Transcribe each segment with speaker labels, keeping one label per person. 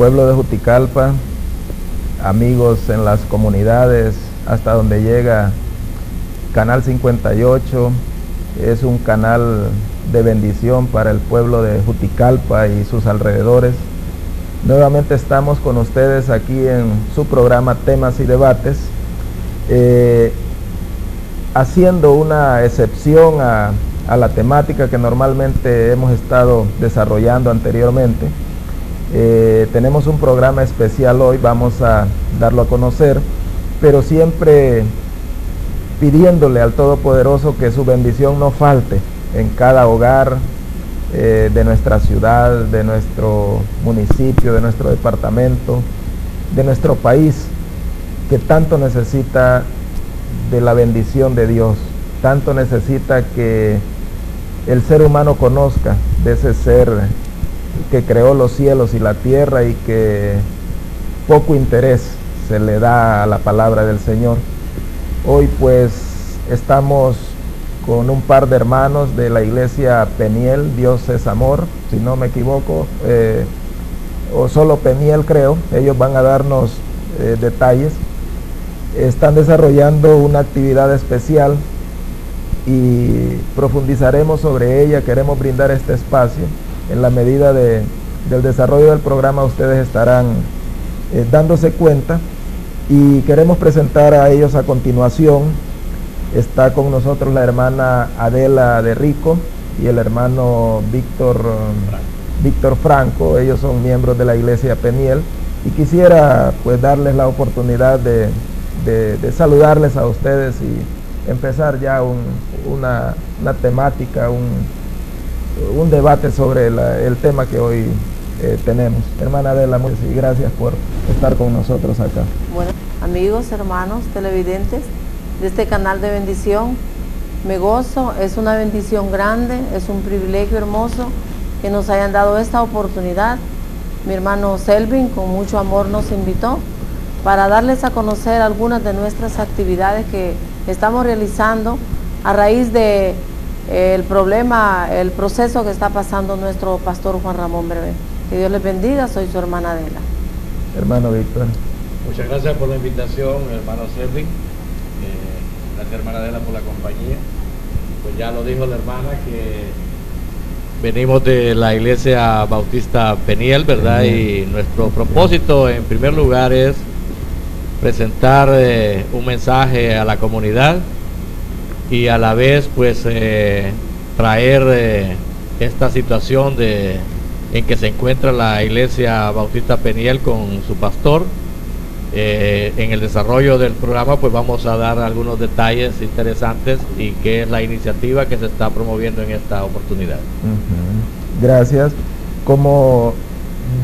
Speaker 1: pueblo de Juticalpa, amigos en las comunidades, hasta donde llega Canal 58, es un canal de bendición para el pueblo de Juticalpa y sus alrededores. Nuevamente estamos con ustedes aquí en su programa Temas y Debates, eh, haciendo una excepción a, la temática que normalmente hemos estado desarrollando anteriormente. Eh, tenemos un programa especial hoy, vamos a darlo a conocer, pero siempre pidiéndole al Todopoderoso que su bendición no falte en cada hogar, eh, de nuestra ciudad, de nuestro municipio, de nuestro departamento, de nuestro país, que tanto necesita de la bendición de Dios, tanto necesita que el ser humano conozca de ese ser que creó los cielos y la tierra y que poco interés se le da a la palabra del Señor. Hoy pues estamos con un par de hermanos de la iglesia Peniel, Dios es amor, si no me equivoco, eh, o solo Peniel creo, ellos van a darnos eh, detalles. Están desarrollando una actividad especial y profundizaremos sobre ella, queremos brindar este espacio. En la medida de, del desarrollo del programa ustedes estarán eh, dándose cuenta y queremos presentar a ellos a continuación Está con nosotros la hermana Adela de Rico y el hermano Víctor, Víctor Franco. Ellos son miembros de la iglesia Peniel. Y quisiera pues darles la oportunidad de, saludarles a ustedes y empezar ya una, temática, un, debate sobre el tema que hoy eh, tenemos. Hermana Adela, y gracias por estar con nosotros acá.
Speaker 2: Bueno, amigos, hermanos, televidentes, de este canal de bendición. Me gozo, es una bendición grande, es un privilegio hermoso que nos hayan dado esta oportunidad. Mi hermano Selvin con mucho amor nos invitó para darles a conocer algunas de nuestras actividades que estamos realizando a raíz de el problema, el proceso que está pasando nuestro pastor Juan Ramón Breve. Que Dios les bendiga, soy su hermana Adela.
Speaker 1: Hermano Víctor.
Speaker 3: Muchas gracias por la invitación, hermano Selvin gracias hermana Adela por la compañía. Pues ya lo dijo la hermana que venimos de la iglesia bautista Peniel, ¿verdad? Y nuestro propósito en primer lugar es presentar eh, un mensaje a la comunidad y a la vez pues eh, traer eh, esta situación de en que se encuentra la iglesia bautista Peniel con su pastor eh, en el desarrollo del programa pues vamos a dar algunos detalles interesantes y qué es la iniciativa que se está promoviendo en esta oportunidad.
Speaker 1: Gracias. Como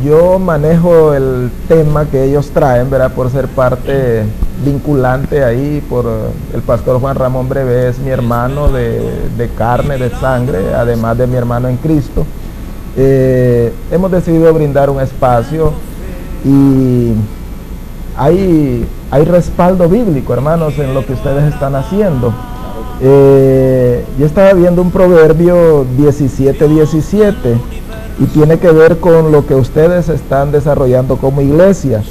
Speaker 1: yo manejo el tema que ellos traen, ¿verdad? Por ser parte vinculante ahí, por el pastor Juan Ramón Breve, es mi hermano de, carne, de sangre, además de mi hermano en Cristo. Eh, hemos decidido brindar un espacio y hay, hay respaldo bíblico, hermanos, en lo que ustedes están haciendo. Eh, yo estaba viendo un proverbio 17, 17 y tiene que ver con lo que ustedes están desarrollando como iglesia.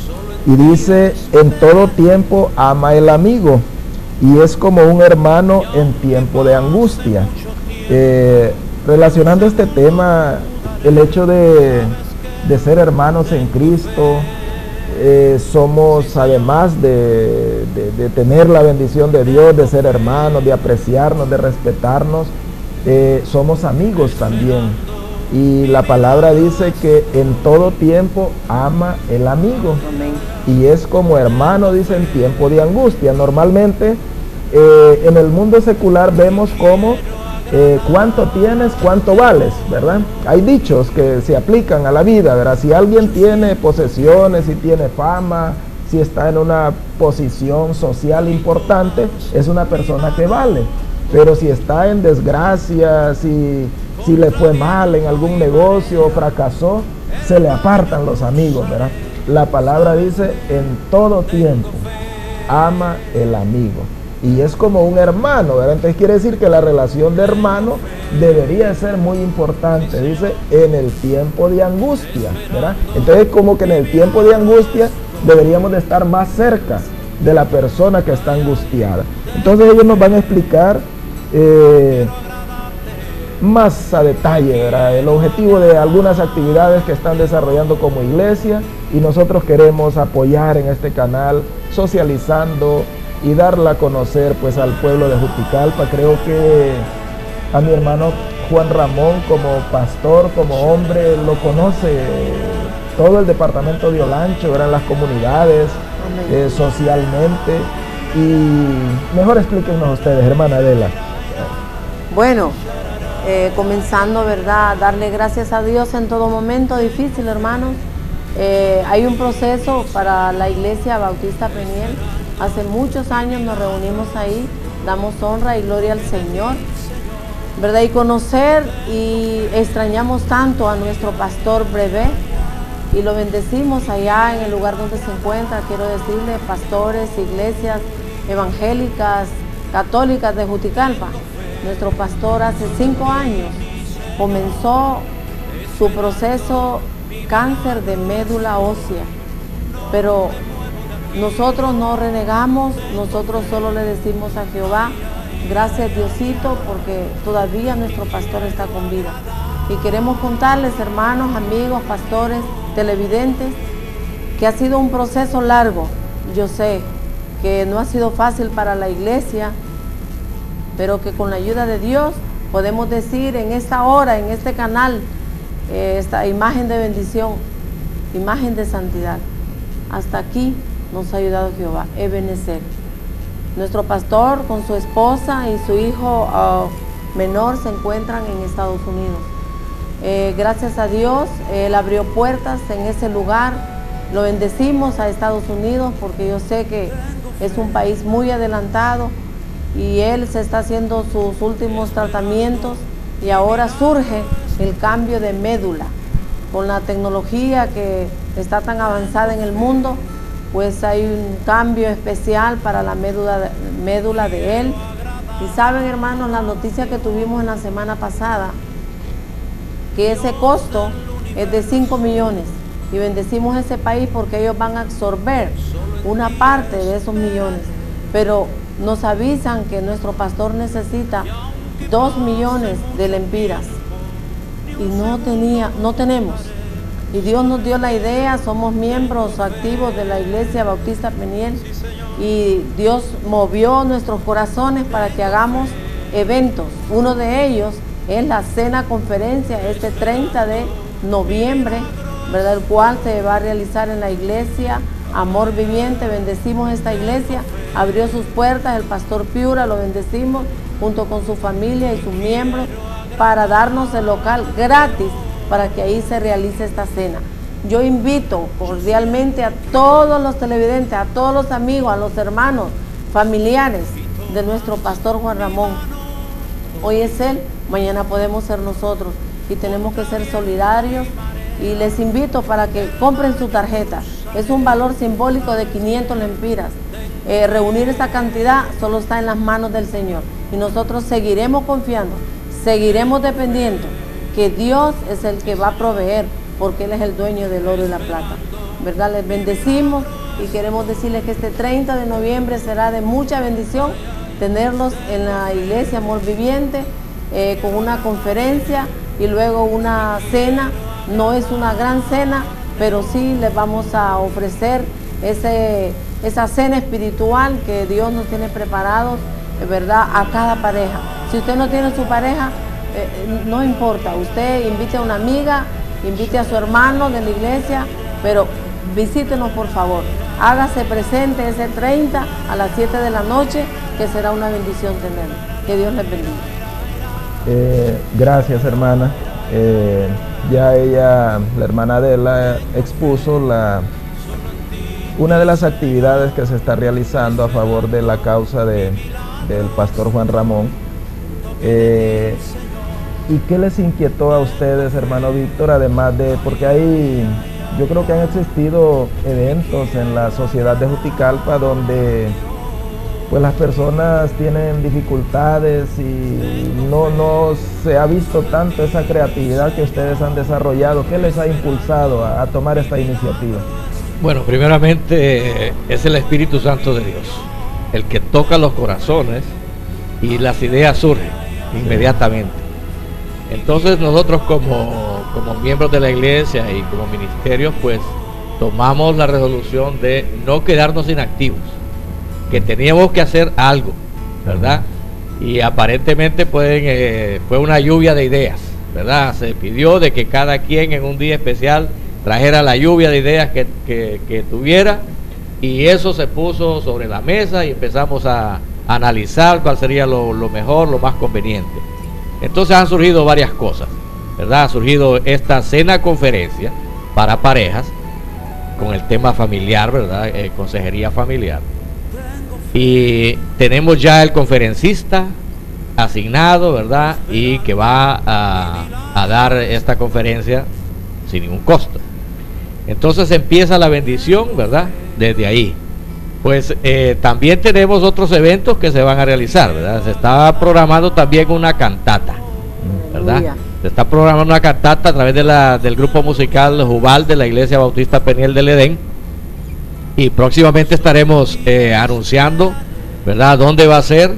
Speaker 1: Y dice, en todo tiempo ama el amigo y es como un hermano en tiempo de angustia. Eh, relacionando este tema, el hecho de, de ser hermanos en Cristo, eh, somos, además de, tener la bendición de Dios, de ser hermanos, de apreciarnos, de respetarnos, eh, somos amigos también. Y la palabra dice que en todo tiempo ama el amigo. Y es como hermano, dice, en tiempo de angustia. Normalmente eh, en el mundo secular vemos como eh, cuánto tienes, cuánto vales, ¿verdad? Hay dichos que se aplican a la vida, ¿verdad? Si alguien tiene posesiones, si tiene fama, si está en una posición social importante, es una persona que vale. Pero si está en desgracia, si, si le fue mal en algún negocio o fracasó, se le apartan los amigos, ¿verdad? La palabra dice, en todo tiempo, ama el amigo. y es como un hermano, ¿verdad? Entonces quiere decir que la relación de hermano debería ser muy importante, dice, en el tiempo de angustia, ¿verdad? Entonces como que en el tiempo de angustia deberíamos de estar más cerca de la persona que está angustiada. Entonces ellos nos van a explicar eh, más a detalle ¿verdad? el objetivo de algunas actividades que están desarrollando como iglesia y nosotros queremos apoyar en este canal socializando y darla a conocer pues al pueblo de Juticalpa. Creo que a mi hermano Juan Ramón como pastor, como hombre, lo conoce todo el departamento de Olancho, eran las comunidades, eh, socialmente. Y mejor explíquenos ustedes, hermana Adela.
Speaker 2: Bueno, eh, comenzando, ¿verdad? Darle gracias a Dios en todo momento difícil, hermanos. Eh, hay un proceso para la iglesia Bautista Peniel. Hace muchos años nos reunimos ahí, damos honra y gloria al Señor, ¿verdad? Y conocer y extrañamos tanto a nuestro pastor Brevé y lo bendecimos allá en el lugar donde se encuentra, quiero decirle, pastores, iglesias evangélicas, católicas de Juticalpa. Nuestro pastor hace cinco años comenzó su proceso cáncer de médula ósea, pero nosotros no renegamos, nosotros solo le decimos a Jehová, gracias Diosito, porque todavía nuestro pastor está con vida. Y queremos contarles, hermanos, amigos, pastores, televidentes, que ha sido un proceso largo. Yo sé que no ha sido fácil para la iglesia, pero que con la ayuda de Dios podemos decir en esta hora, en este canal, eh, esta imagen de bendición, imagen de santidad. Hasta aquí nos ha ayudado Jehová, Ebenezer. Nuestro pastor con su esposa y su hijo ah, menor se encuentran en Estados Unidos. Eh, gracias a Dios, Él abrió puertas en ese lugar. Lo bendecimos a Estados Unidos porque yo sé que es un país muy adelantado y Él se está haciendo sus últimos tratamientos y ahora surge el cambio de médula. Con la tecnología que está tan avanzada en el mundo, pues hay un cambio especial para la médula, médula de él. Y saben, hermanos, la noticia que tuvimos en la semana pasada, que ese costo es de 5 millones. Y bendecimos ese país porque ellos van a absorber una parte de esos millones. Pero nos avisan que nuestro pastor necesita 2 millones de lempiras y no tenía, no tenemos. Y Dios nos dio la idea, somos miembros activos de la Iglesia Bautista Peniel y Dios movió nuestros corazones para que hagamos eventos. Uno de ellos es la cena conferencia este 30 de noviembre, ¿verdad? el cual se va a realizar en la iglesia Amor Viviente. Bendecimos esta iglesia, abrió sus puertas, el pastor Piura lo bendecimos junto con su familia y sus miembros para darnos el local gratis para que ahí se realice esta cena. Yo invito cordialmente a todos los televidentes, a todos los amigos, a los hermanos, familiares de nuestro pastor Juan Ramón. Hoy es él, mañana podemos ser nosotros y tenemos que ser solidarios y les invito para que compren su tarjeta. Es un valor simbólico de 500 lempiras. Eh, reunir esa cantidad solo está en las manos del Señor y nosotros seguiremos confiando Seguiremos dependiendo que Dios es el que va a proveer, porque Él es el dueño del oro y la plata. ¿Verdad? Les bendecimos y queremos decirles que este 30 de noviembre será de mucha bendición tenerlos en la iglesia Amor Viviente eh, con una conferencia y luego una cena. No es una gran cena, pero sí les vamos a ofrecer ese, esa cena espiritual que Dios nos tiene preparados, ¿verdad? A cada pareja. Si usted no tiene su pareja, eh, eh, no importa, usted invite a una amiga, invite a su hermano de la iglesia, pero visítenos por favor. Hágase presente ese 30 a las 7 de la noche, que será una bendición tenerlo. Que Dios les bendiga.
Speaker 1: Eh, gracias hermana. Ya ella, la hermana de la expuso la, una de las actividades que se está realizando a favor de la causa de, del pastor Juan Ramón eh, ¿Y qué les inquietó a ustedes, hermano Víctor? Además de, porque hay, yo creo que han existido eventos en la sociedad de Juticalpa donde pues las personas tienen dificultades y no, no se ha visto tanto esa creatividad que ustedes han desarrollado. ¿Qué les ha impulsado a, tomar esta iniciativa?
Speaker 3: Bueno, primeramente es el Espíritu Santo de Dios, el que toca los corazones y las ideas surgen inmediatamente. Entonces nosotros como, como miembros de la iglesia y como ministerios, pues tomamos la resolución de no quedarnos inactivos que teníamos que hacer algo, ¿verdad? Y aparentemente pueden, eh, fue una lluvia de ideas, ¿verdad? Se pidió de que cada quien en un día especial trajera la lluvia de ideas que, tuviera y eso se puso sobre la mesa y empezamos a, analizar cuál sería lo, lo, mejor, lo más conveniente. Entonces han surgido varias cosas, ¿verdad? Ha surgido esta cena conferencia para parejas con el tema familiar, ¿verdad? Eh, consejería familiar y tenemos ya el conferencista asignado, ¿verdad? Y que va a, dar esta conferencia sin ningún costo. Entonces empieza la bendición, ¿verdad? Desde ahí. Pues eh, también tenemos otros eventos que se van a realizar, ¿verdad? Se está programando también una cantata, ¿verdad? Se está programando una cantata a través de la, del grupo musical Jubal de la Iglesia Bautista Peniel del Edén y próximamente estaremos eh, anunciando, ¿verdad?, dónde va a ser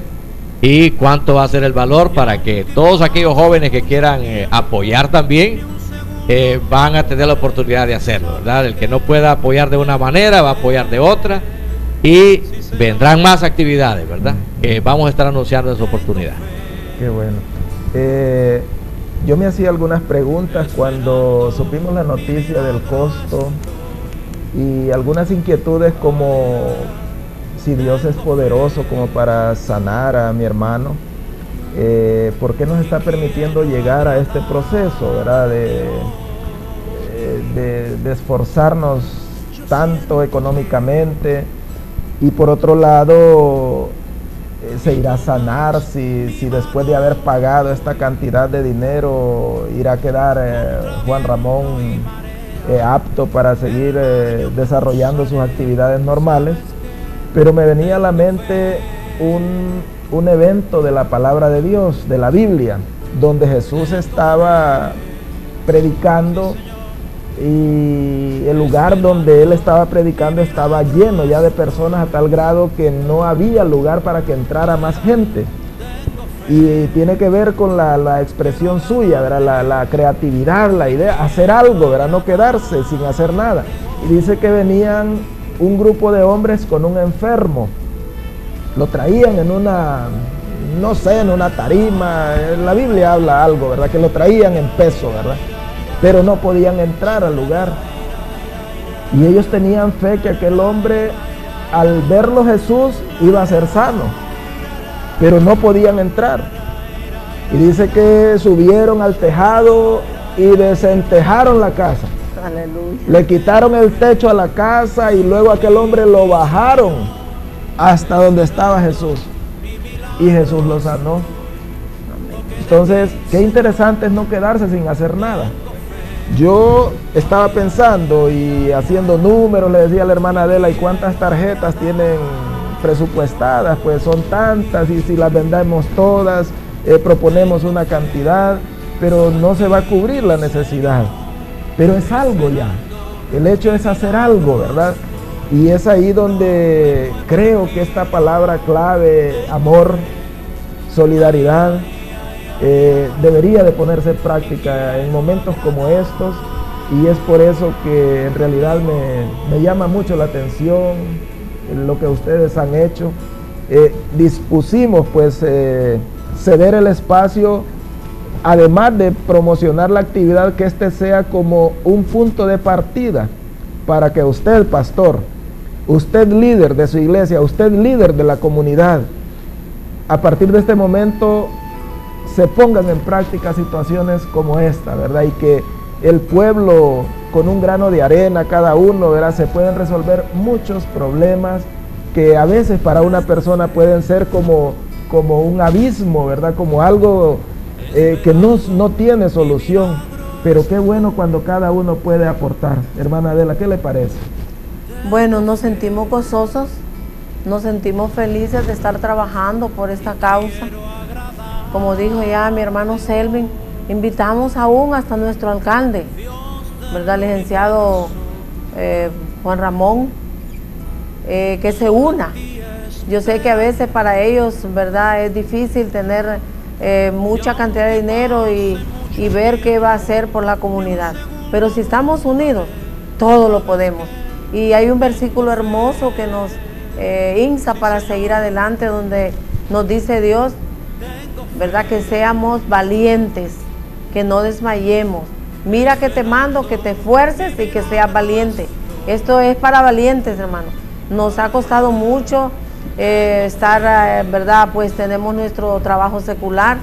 Speaker 3: y cuánto va a ser el valor para que todos aquellos jóvenes que quieran eh, apoyar también eh, van a tener la oportunidad de hacerlo, ¿verdad? El que no pueda apoyar de una manera va a apoyar de otra y vendrán más actividades, ¿verdad? Vamos a estar anunciando esa oportunidad.
Speaker 1: Qué bueno. yo me hacía algunas preguntas cuando supimos la noticia del costo y algunas inquietudes como si Dios es poderoso como para sanar a mi hermano, eh, ¿por qué nos está permitiendo llegar a este proceso, verdad? De, eh, de, esforzarnos tanto económicamente y por otro lado eh, se irá a sanar si, si, después de haber pagado esta cantidad de dinero irá a quedar Juan Ramón eh, apto para seguir eh, desarrollando sus actividades normales, pero me venía a la mente un, un evento de la palabra de Dios, de la Biblia, donde Jesús estaba predicando y el lugar donde él estaba predicando estaba lleno ya de personas a tal grado que no había lugar para que entrara más gente y tiene que ver con la, expresión suya, La, la, creatividad, la idea, hacer algo, ¿verdad? no quedarse sin hacer nada. Y dice que venían un grupo de hombres con un enfermo, lo traían en una, no sé, en una tarima, la Biblia habla algo, ¿verdad? Que lo traían en peso, ¿verdad? Pero no podían entrar al lugar. Y ellos tenían fe que aquel hombre, al verlo Jesús, iba a ser sano pero no podían entrar. Y dice que subieron al tejado y desentejaron la casa. Le quitaron el techo a la casa y luego aquel hombre lo bajaron hasta donde estaba Jesús. Y Jesús lo sanó. Entonces, qué interesante es no quedarse sin hacer nada. Yo estaba pensando y haciendo números, le decía a la hermana Adela, ¿y cuántas tarjetas tienen presupuestadas, pues son tantas y si las vendemos todas, eh, proponemos una cantidad, pero no se va a cubrir la necesidad. Pero es algo ya. El hecho es hacer algo, ¿verdad? Y es ahí donde creo que esta palabra clave, amor, solidaridad, eh, debería de ponerse en práctica en momentos como estos y es por eso que en realidad me, me llama mucho la atención lo que ustedes han hecho. Eh, dispusimos pues eh, ceder el espacio, además de promocionar la actividad, que este sea como un punto de partida para que usted, pastor, usted líder de su iglesia, usted líder de la comunidad, a partir de este momento se pongan en práctica situaciones como esta, ¿verdad? Y que el pueblo con un grano de arena cada uno, ¿verdad? Se pueden resolver muchos problemas que a veces para una persona pueden ser como, como un abismo, ¿verdad? Como algo eh, que no, no tiene solución. Pero qué bueno cuando cada uno puede aportar. Hermana Adela, ¿qué le parece?
Speaker 2: Bueno, nos sentimos gozosos nos sentimos felices de estar trabajando por esta causa. Como dijo ya mi hermano Selvin, invitamos aún hasta nuestro alcalde, ¿verdad? Licenciado eh, Juan Ramón, eh, que se una. Yo sé que a veces para ellos, ¿verdad? Es difícil tener eh, mucha cantidad de dinero y, ver qué va a hacer por la comunidad. Pero si estamos unidos, todo lo podemos. Y hay un versículo hermoso que nos eh, insta para seguir adelante, donde nos dice Dios, ¿verdad? Que seamos valientes, que no desmayemos. Mira que te mando, que te esfuerces y que seas valiente. Esto es para valientes, hermano. Nos ha costado mucho eh, estar, eh, ¿verdad? Pues tenemos nuestro trabajo secular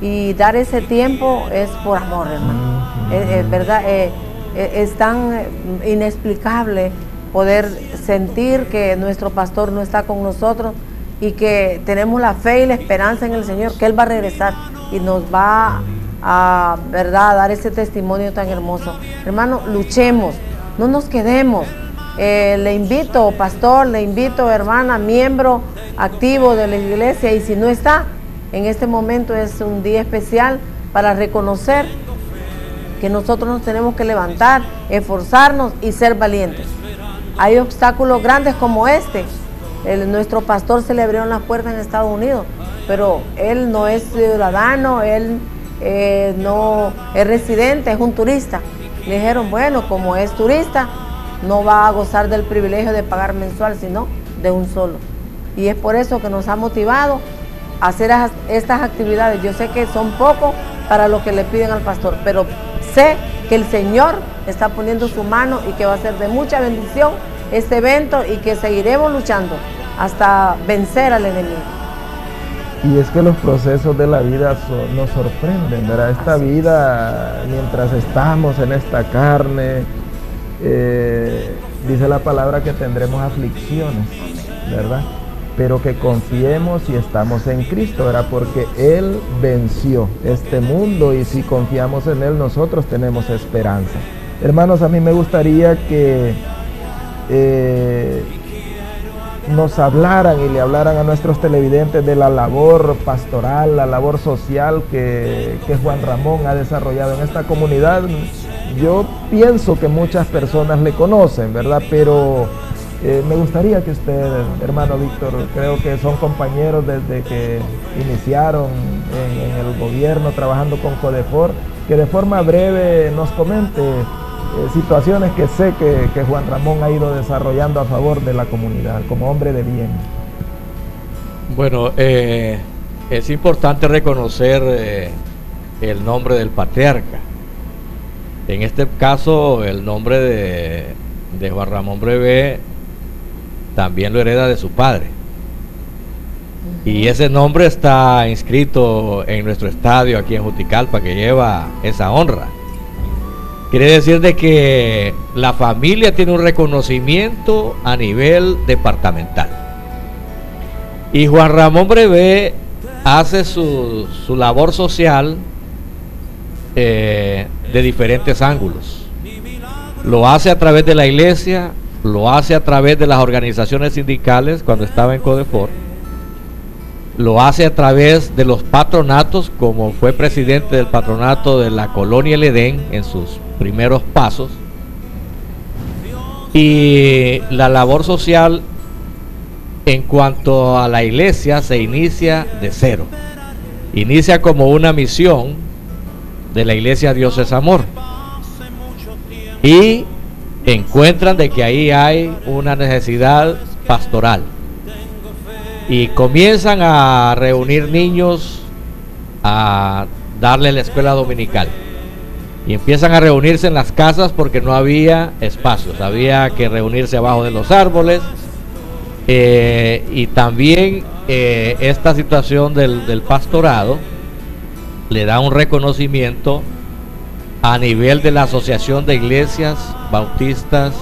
Speaker 2: y dar ese tiempo es por amor, hermano. Es, verdad, es tan inexplicable poder sentir que nuestro pastor no está con nosotros y que tenemos la fe y la esperanza en el Señor, que Él va a regresar y nos va a, ¿verdad? dar ese testimonio tan hermoso. Hermano, luchemos, no nos quedemos. Eh, le invito, pastor, le invito, hermana, miembro activo de la iglesia, y si no está, en este momento es un día especial para reconocer que nosotros nos tenemos que levantar, esforzarnos y ser valientes. Hay obstáculos grandes como este. nuestro pastor se le abrieron las puertas en Estados Unidos, pero él no es ciudadano, él eh, no es residente, es un turista. Le dijeron, bueno, como es turista, no va a gozar del privilegio de pagar mensual, sino de un solo. Y es por eso que nos ha motivado a hacer estas actividades. Yo sé que son pocos para lo que le piden al pastor, pero sé que el Señor está poniendo su mano y que va a ser de mucha bendición este evento y que seguiremos luchando hasta vencer al enemigo.
Speaker 1: Y es que los procesos de la vida nos sorprenden, ¿verdad? Esta vida, mientras estamos en esta carne, eh, dice la palabra que tendremos aflicciones, ¿verdad? Pero que confiemos y estamos en Cristo, ¿verdad? Porque Él venció este mundo y si confiamos en Él, nosotros tenemos esperanza. Hermanos, a mí me gustaría que eh, nos hablaran y le hablaran a nuestros televidentes de la labor pastoral, la labor social que, Juan Ramón ha desarrollado en esta comunidad. Yo pienso que muchas personas le conocen, ¿verdad? Pero eh, me gustaría que usted, hermano Víctor, creo que son compañeros desde que iniciaron en el gobierno trabajando con Codefor, que de forma breve nos comente eh, situaciones que sé que, Juan Ramón ha ido desarrollando a favor de la comunidad como hombre de bien.
Speaker 3: Bueno, eh, es importante reconocer eh, el nombre del patriarca. En este caso, el nombre de, de Juan Ramón Brevé también lo hereda de su padre. Y ese nombre está inscrito en nuestro estadio aquí en Juticalpa, que lleva esa honra. Quiere decir de que la familia tiene un reconocimiento a nivel departamental. Y Juan Ramón Brevé hace su, labor social eh, de diferentes ángulos. Lo hace a través de la iglesia, lo hace a través de las organizaciones sindicales cuando estaba en Codefor, lo hace a través de los patronatos, como fue presidente del patronato de la colonia El Edén en sus primeros pasos. Y la labor social en cuanto a la iglesia se inicia de cero. Inicia como una misión de la iglesia Dios es amor. Y encuentran de que ahí hay una necesidad pastoral. Y comienzan a reunir niños a darle la escuela dominical. Y empiezan a reunirse en las casas porque no había espacios, había que reunirse abajo de los árboles. Eh, y también eh, esta situación del, pastorado le da un reconocimiento a nivel de la Asociación de Iglesias Bautistas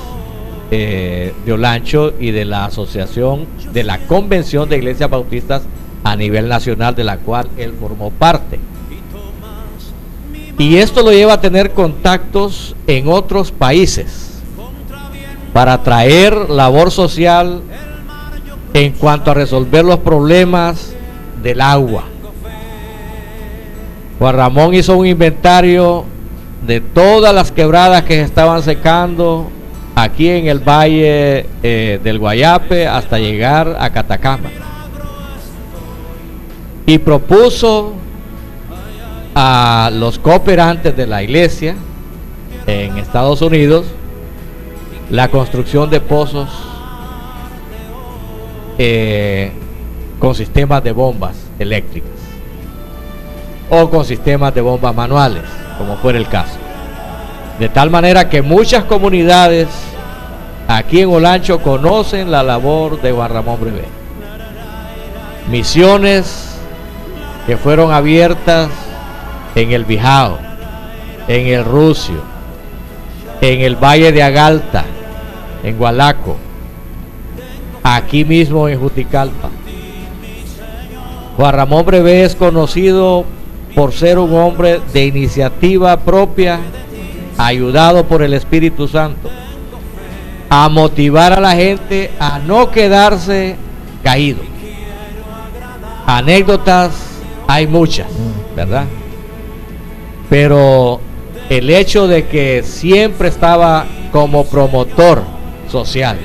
Speaker 3: eh, de Olancho y de la Asociación de la Convención de Iglesias Bautistas a nivel nacional de la cual él formó parte. Y esto lo lleva a tener contactos en otros países para traer labor social en cuanto a resolver los problemas del agua. Juan Ramón hizo un inventario de todas las quebradas que se estaban secando aquí en el valle eh, del Guayape hasta llegar a Catacama. Y propuso a los cooperantes de la iglesia en Estados Unidos la construcción de pozos eh, con sistemas de bombas eléctricas o con sistemas de bombas manuales, como fuera el caso. De tal manera que muchas comunidades aquí en Olancho conocen la labor de Juan Ramón Brevé. Misiones que fueron abiertas en el Bijao, en el Rucio, en el Valle de Agalta, en Gualaco, aquí mismo en Juticalpa. Juan Ramón Brevé es conocido por ser un hombre de iniciativa propia, ayudado por el Espíritu Santo, a motivar a la gente a no quedarse caído. Anécdotas hay muchas, ¿verdad? Pero el hecho de que siempre estaba como promotor social,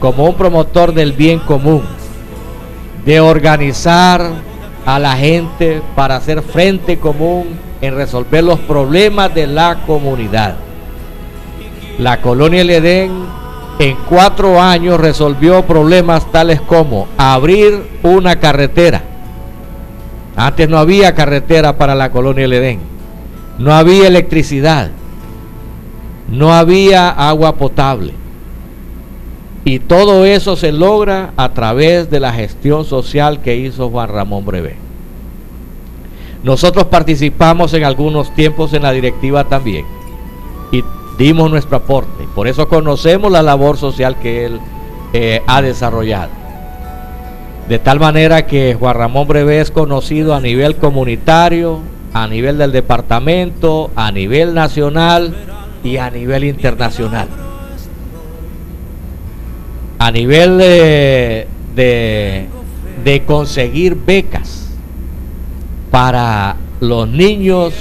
Speaker 3: como un promotor del bien común, de organizar a la gente para hacer frente común en resolver los problemas de la comunidad. La colonia El Edén en cuatro años resolvió problemas tales como abrir una carretera. Antes no había carretera para la colonia El Edén. No había electricidad. No había agua potable. Y todo eso se logra a través de la gestión social que hizo Juan Ramón Brevé. Nosotros participamos en algunos tiempos en la directiva también y dimos nuestro aporte. Por eso conocemos la labor social que él eh, ha desarrollado. De tal manera que Juan Ramón Brevé es conocido a nivel comunitario, a nivel del departamento, a nivel nacional y a nivel internacional a nivel de, conseguir becas para los niños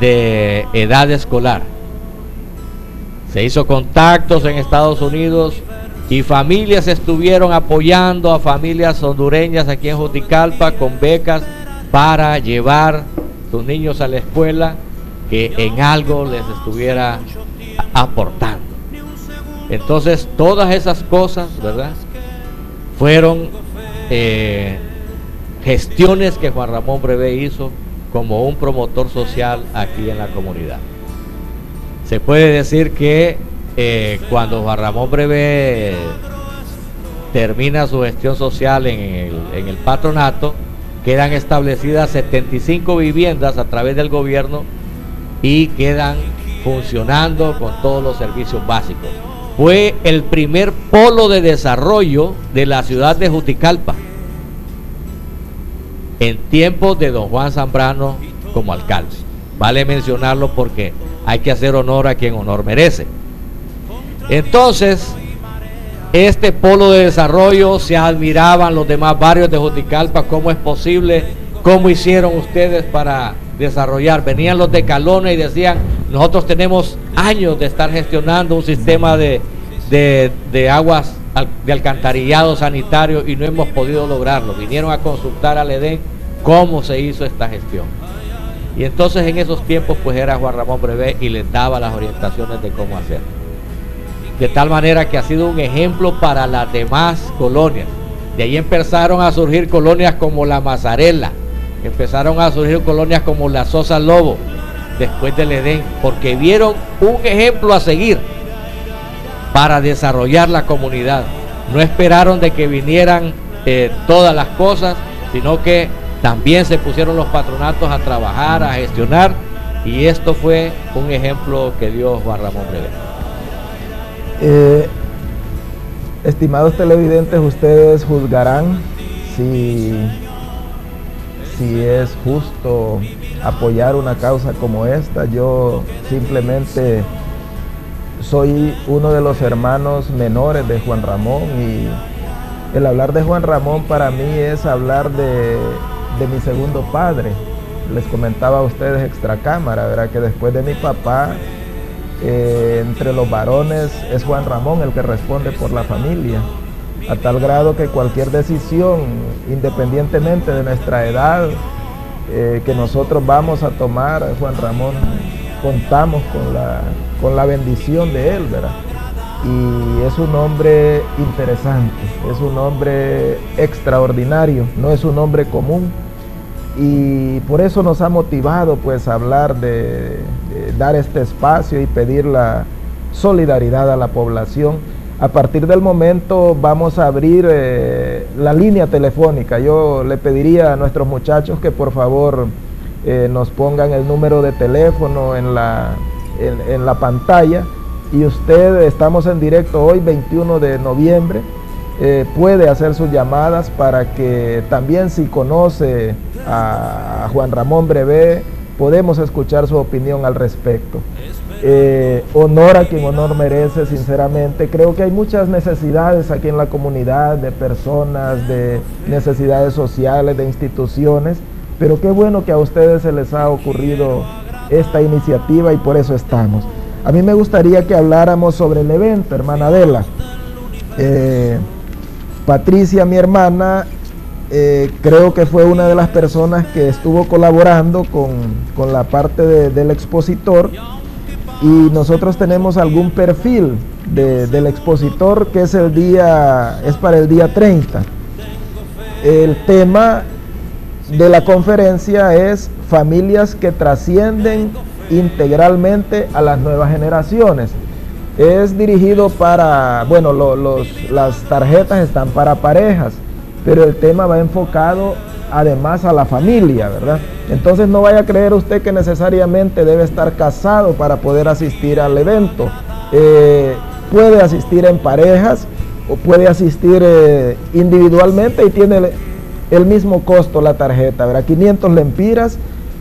Speaker 3: de edad escolar. Se hizo contactos en Estados Unidos y familias estuvieron apoyando a familias hondureñas aquí en Juticalpa con becas para llevar sus niños a la escuela que en algo les estuviera aportando. Entonces, todas esas cosas, ¿verdad? Fueron eh, gestiones que Juan Ramón Brevé hizo como un promotor social aquí en la comunidad. Se puede decir que eh, cuando Juan Ramón Brevé termina su gestión social en el, en el patronato, quedan establecidas 75 viviendas a través del gobierno y quedan funcionando con todos los servicios básicos fue el primer polo de desarrollo de la ciudad de Juticalpa en tiempos de don Juan Zambrano como alcalde. Vale mencionarlo porque hay que hacer honor a quien honor merece. Entonces, este polo de desarrollo se admiraban los demás barrios de Juticalpa, cómo es posible, cómo hicieron ustedes para desarrollar. Venían los de Calona y decían, nosotros tenemos años de estar gestionando un sistema de, de, aguas de alcantarillado sanitario y no hemos podido lograrlo. Vinieron a consultar al EDEN cómo se hizo esta gestión. Y entonces en esos tiempos pues era Juan Ramón Brevé y les daba las orientaciones de cómo hacer. De tal manera que ha sido un ejemplo para las demás colonias. De ahí empezaron a surgir colonias como la Mazarela, empezaron a surgir colonias como la Sosa Lobo, después del Edén, porque vieron un ejemplo a seguir para desarrollar la comunidad. No esperaron de que vinieran eh, todas las cosas, sino que también se pusieron los patronatos a trabajar, a gestionar, y esto fue un ejemplo que dio Juan Ramón Breve.
Speaker 1: Eh, estimados televidentes, ustedes juzgarán si si es justo apoyar una causa como esta. Yo simplemente soy uno de los hermanos menores de Juan Ramón y El hablar de Juan Ramón para mí es hablar de, mi segundo padre. Les comentaba a ustedes extra cámara, ¿verdad? Que después de mi papá, eh, entre los varones es Juan Ramón el que responde por la familia. A tal grado que cualquier decisión, independientemente de nuestra edad, eh, que nosotros vamos a tomar, Juan Ramón, contamos con la, con la bendición de él, ¿verdad? Y es un hombre interesante, es un hombre extraordinario, no es un hombre común. Y por eso nos ha motivado pues a hablar de, dar este espacio y pedir la solidaridad a la población. A partir del momento vamos a abrir eh, la línea telefónica. Yo le pediría a nuestros muchachos que por favor eh, nos pongan el número de teléfono en la, en la pantalla y usted, estamos en directo hoy, 21 de noviembre, eh, puede hacer sus llamadas para que también si conoce a, Juan Ramón Brevé, podemos escuchar su opinión al respecto. Eh, honor a quien honor merece, sinceramente. Creo que hay muchas necesidades aquí en la comunidad, de personas, de necesidades sociales, de instituciones, pero qué bueno que a ustedes se les ha ocurrido esta iniciativa y por eso estamos. A mí me gustaría que habláramos sobre el evento, hermana Adela. Eh, Patricia, mi hermana, eh, creo que fue una de las personas que estuvo colaborando con, la parte del expositor y nosotros tenemos algún perfil del expositor que es el día, es para el día 30. El tema de la conferencia es familias que trascienden integralmente a las nuevas generaciones. Es dirigido para, bueno, las tarjetas están para parejas, pero el tema va enfocado además a la familia, ¿verdad? Entonces no vaya a creer usted que necesariamente debe estar casado para poder asistir al evento. Eh, puede asistir en parejas o puede asistir eh, individualmente y tiene el, mismo costo la tarjeta, ¿verdad? 500 lempiras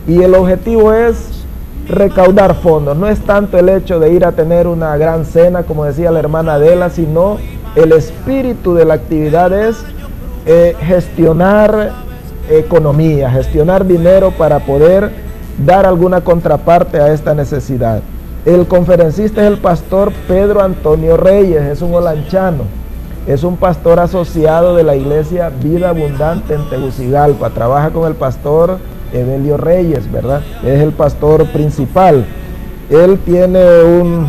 Speaker 1: y el objetivo es recaudar fondos. No es tanto el hecho de ir a tener una gran cena, como decía la hermana Adela, sino el espíritu de la actividad es eh, gestionar economía, gestionar dinero para poder dar alguna contraparte a esta necesidad. El conferencista es el pastor Pedro Antonio Reyes, es un holanchano, es un pastor asociado de la iglesia Vida Abundante en Tegucigalpa, trabaja con el pastor Evelio Reyes, ¿verdad? Es el pastor principal. Él tiene un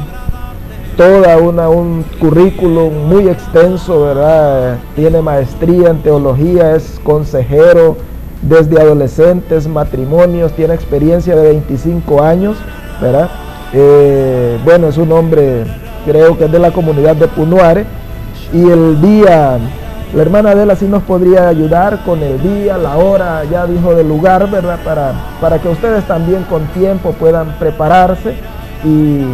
Speaker 1: toda una, un currículum muy extenso, ¿verdad? Tiene maestría en teología, es consejero desde adolescentes, matrimonios, tiene experiencia de 25 años, ¿verdad? Eh, bueno, es un hombre, creo que es de la comunidad de Punuare, y el día la hermana Adela sí nos podría ayudar con el día, la hora, ya dijo del lugar, ¿verdad? Para, para que ustedes también con tiempo puedan prepararse y,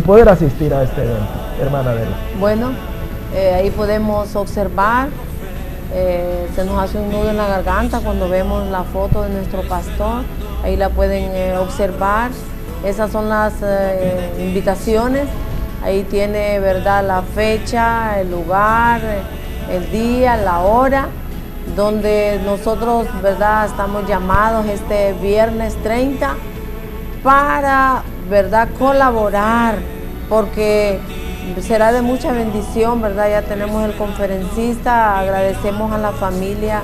Speaker 1: poder asistir a este evento, hermana Adela.
Speaker 2: Bueno, eh, ahí podemos observar, eh, se nos hace un nudo en la garganta cuando vemos la foto de nuestro pastor, ahí la pueden eh, observar. Esas son las invitaciones, ahí tiene, ¿verdad? La fecha, el lugar el día, la hora, donde nosotros, ¿verdad?, estamos llamados este viernes 30 para, ¿verdad?, colaborar, porque será de mucha bendición, ¿verdad? Ya tenemos el conferencista, agradecemos a la familia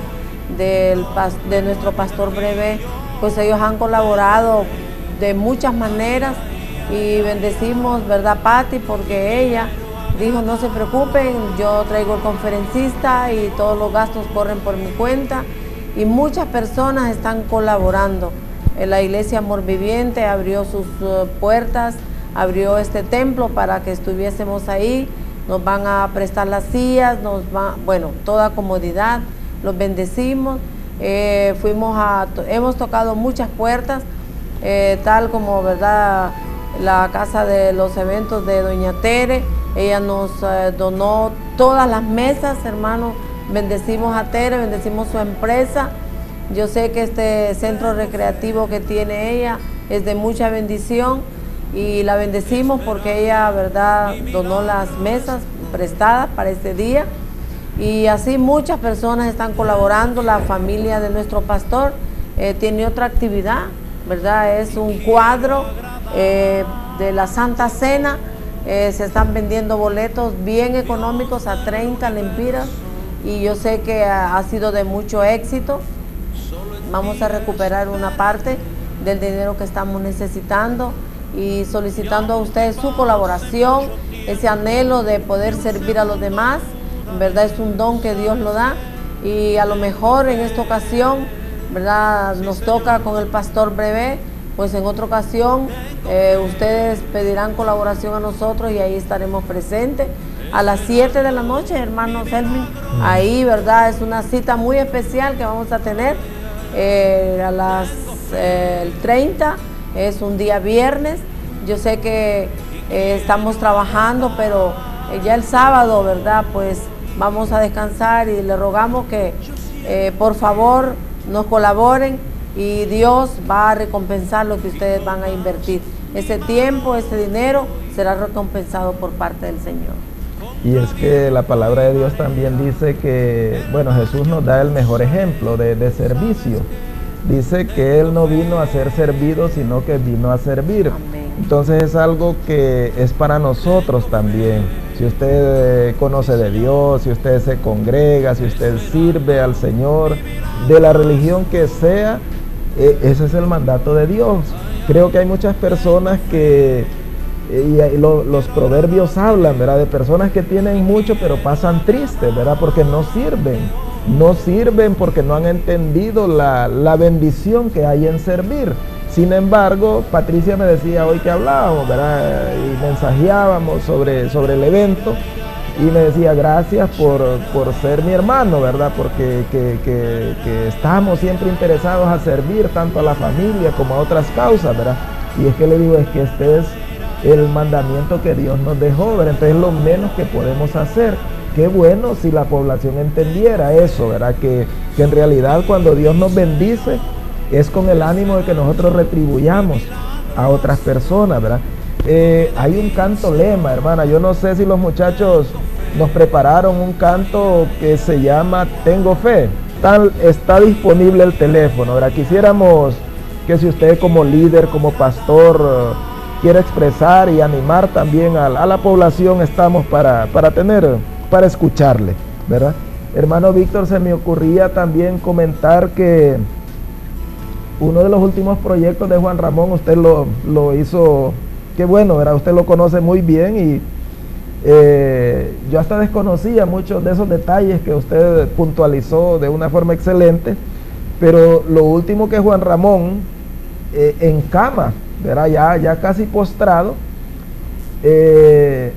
Speaker 2: del, de nuestro pastor breve, pues ellos han colaborado de muchas maneras y bendecimos, ¿verdad, Patti? Porque ella dijo no se preocupen, yo traigo el conferencista y todos los gastos corren por mi cuenta y muchas personas están colaborando. La iglesia Amor Viviente abrió sus eh, puertas, abrió este templo para que estuviésemos ahí, nos van a prestar las sillas, nos va, bueno, toda comodidad, los bendecimos, eh, fuimos a, hemos tocado muchas puertas, eh, tal como, verdad, la casa de los eventos de Doña Tere, ella nos eh, donó todas las mesas, hermano. Bendecimos a Tere, bendecimos su empresa. Yo sé que este centro recreativo que tiene ella es de mucha bendición y la bendecimos porque ella, verdad, donó las mesas prestadas para este día. Y así muchas personas están colaborando, la familia de nuestro pastor eh, tiene otra actividad, ¿verdad? Es un cuadro eh, de la Santa Cena, eh, se están vendiendo boletos bien económicos a 30 lempiras y yo sé que ha, sido de mucho éxito. Vamos a recuperar una parte del dinero que estamos necesitando y solicitando a ustedes su colaboración, ese anhelo de poder servir a los demás. En verdad es un don que Dios lo da y a lo mejor en esta ocasión, ¿verdad? Nos toca con el pastor Brevé, pues en otra ocasión eh, ustedes pedirán colaboración a nosotros y ahí estaremos presentes. A las 7 de la noche, hermano Selmin, ahí, ¿verdad? Es una cita muy especial que vamos a tener eh, a las eh, 30 es un día viernes. Yo sé que eh, estamos trabajando, pero ya el sábado, ¿verdad? Pues vamos a descansar y le rogamos que por favor nos colaboren y Dios va a recompensar lo que ustedes van a invertir. Ese tiempo, ese dinero será recompensado por parte del Señor.
Speaker 1: Y es que la palabra de Dios también dice que, bueno, Jesús nos da el mejor ejemplo de, de servicio dice que Él no vino a ser servido, sino que vino a servir.
Speaker 2: Amén.
Speaker 1: Entonces es algo que es para nosotros también. Si usted eh, conoce de Dios, si usted se congrega, si usted sirve al Señor, de la religión que sea, eh, ese es el mandato de Dios. Creo que hay muchas personas que, eh, y lo- los proverbios hablan, ¿verdad? De personas que tienen mucho pero pasan tristes, ¿verdad? Porque no sirven no sirven porque no han entendido la, la bendición que hay en servir. Sin embargo, Patricia me decía hoy que hablábamos, ¿verdad? Y mensajeábamos sobre, sobre el evento y me decía gracias por, por ser mi hermano, ¿verdad? Porque que, estamos siempre interesados a servir tanto a la familia como a otras causas, ¿verdad? Y es que le digo, es que este es el mandamiento que Dios nos dejó, ¿verdad? Entonces es lo menos que podemos hacer. Qué bueno si la población entendiera eso, ¿verdad? Que, que en realidad cuando Dios nos bendice es con el ánimo de que nosotros retribuyamos a otras personas, ¿verdad? Eh, hay un canto lema, hermana. Yo no sé si los muchachos nos prepararon un canto que se llama Tengo Fe. Tal, está disponible el teléfono, ¿verdad? Quisiéramos que si usted como líder, como pastor, eh, quiere expresar y animar también a, la población, estamos para, para tener, para escucharle, ¿verdad? Hermano Víctor, se me ocurría también comentar que uno de los últimos proyectos de Juan Ramón, usted lo hizo, qué bueno, ¿verdad? Usted lo conoce muy bien y eh, yo hasta desconocía muchos de esos detalles que usted puntualizó de una forma excelente, pero lo último que Juan Ramón, eh, en cama, ¿verdad? Ya, ya casi postrado, eh,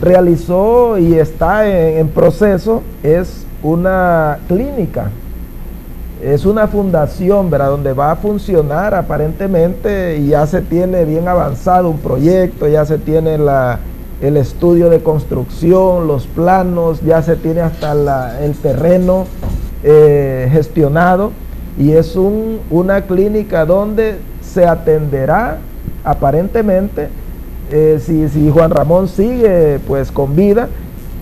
Speaker 1: realizó y está en, en proceso es una clínica es una fundación, ¿verdad? Donde va a funcionar aparentemente y ya se tiene bien avanzado un proyecto, ya se tiene el estudio de construcción, los planos, ya se tiene hasta el terreno eh, gestionado y es un- una clínica donde se atenderá aparentemente, eh, si, si Juan Ramón sigue pues con vida,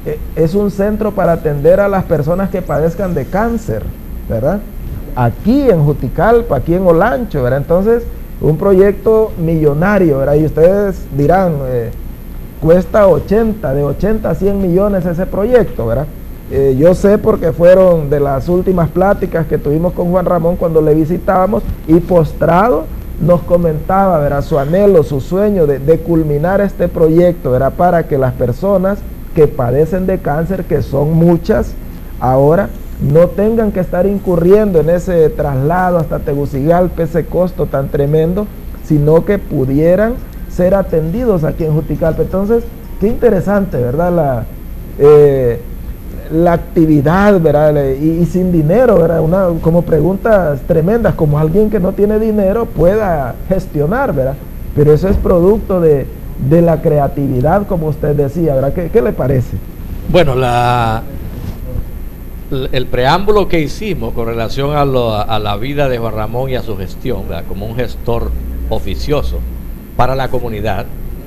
Speaker 1: eh, es un centro para atender a las personas que padezcan de cáncer, ¿verdad? Aquí en Juticalpa, aquí en Olancho, ¿verdad? Entonces, un proyecto millonario, ¿verdad? Y ustedes dirán, eh, cuesta 80, de 80 a 100 millones ese proyecto, ¿verdad? Eh, yo sé porque fueron de las últimas pláticas que tuvimos con Juan Ramón cuando le visitábamos y postrado nos comentaba, ¿verdad? Su anhelo, su sueño de, de culminar este proyecto, ¿verdad? Para que las personas que padecen de cáncer, que son muchas ahora, no tengan que estar incurriendo en ese traslado hasta Tegucigalpa, ese costo tan tremendo, sino que pudieran ser atendidos aquí en Juticalpa. Entonces, qué interesante, ¿verdad? La, eh, la actividad, ¿verdad? Y, sin dinero, ¿verdad? Una, como preguntas tremendas, como alguien que no tiene dinero pueda gestionar, ¿verdad? Pero eso es producto de, de la creatividad, como usted decía, ¿verdad? ¿Qué, le parece?
Speaker 3: Bueno, la, el preámbulo que hicimos con relación a, lo- a la vida de Juan Ramón y a su gestión, ¿verdad? como un gestor oficioso para la comunidad,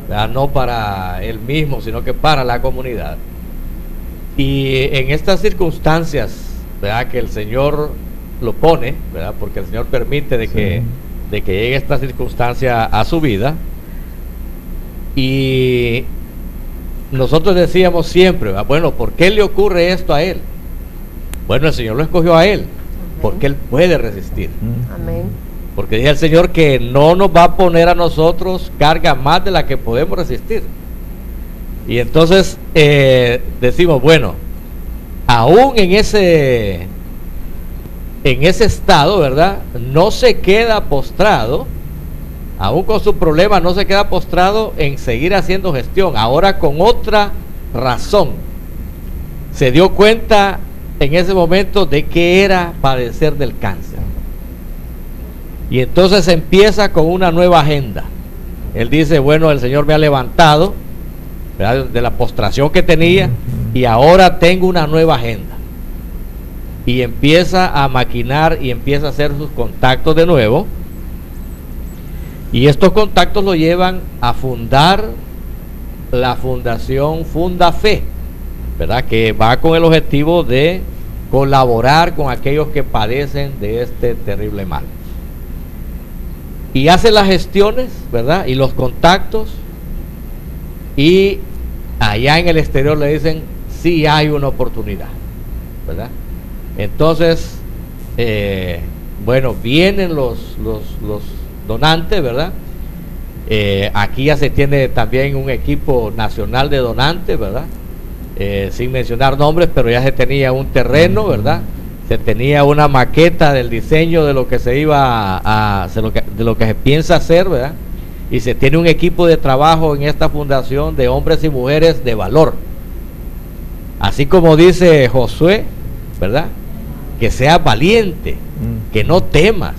Speaker 3: ¿verdad? no para él mismo, sino que para la comunidad, Y en estas circunstancias, ¿verdad? Que el Señor lo pone, ¿verdad? Porque el Señor permite de que, de que llegue esta circunstancia a su vida. Y nosotros decíamos siempre, bueno, ¿por qué le ocurre esto a él? Bueno, el Señor lo escogió a él, porque él puede resistir. Amén. Porque dice el Señor que no nos va a poner a nosotros carga más de la que podemos resistir. Y entonces eh, decimos, bueno, aún en ese, en ese estado, ¿verdad? No se queda postrado, aún con su problema, no se queda postrado en seguir haciendo gestión. Ahora con otra razón. Se dio cuenta en ese momento de que era padecer del cáncer. Y entonces empieza con una nueva agenda. Él dice, bueno, el Señor me ha levantado de la postración que tenía y ahora tengo una nueva agenda. Y empieza a maquinar y empieza a hacer sus contactos de nuevo. Y estos contactos lo llevan a fundar la fundación Funda Fe, ¿verdad? Que va con el objetivo de colaborar con aquellos que padecen de este terrible mal. Y hace las gestiones, ¿verdad? Y los contactos y allá en el exterior le dicen, sí hay una oportunidad, ¿verdad? Entonces, eh, bueno, vienen los, los, donantes, ¿verdad? Eh, aquí ya se tiene también un equipo nacional de donantes, ¿verdad? Eh, sin mencionar nombres, pero ya se tenía un terreno, ¿verdad? Se tenía una maqueta del diseño de lo que se iba a, de lo que se piensa hacer, ¿verdad? y se tiene un equipo de trabajo en esta fundación de hombres y mujeres de valor. Así como dice Josué, ¿verdad? Que seas valiente, mm. que no temas,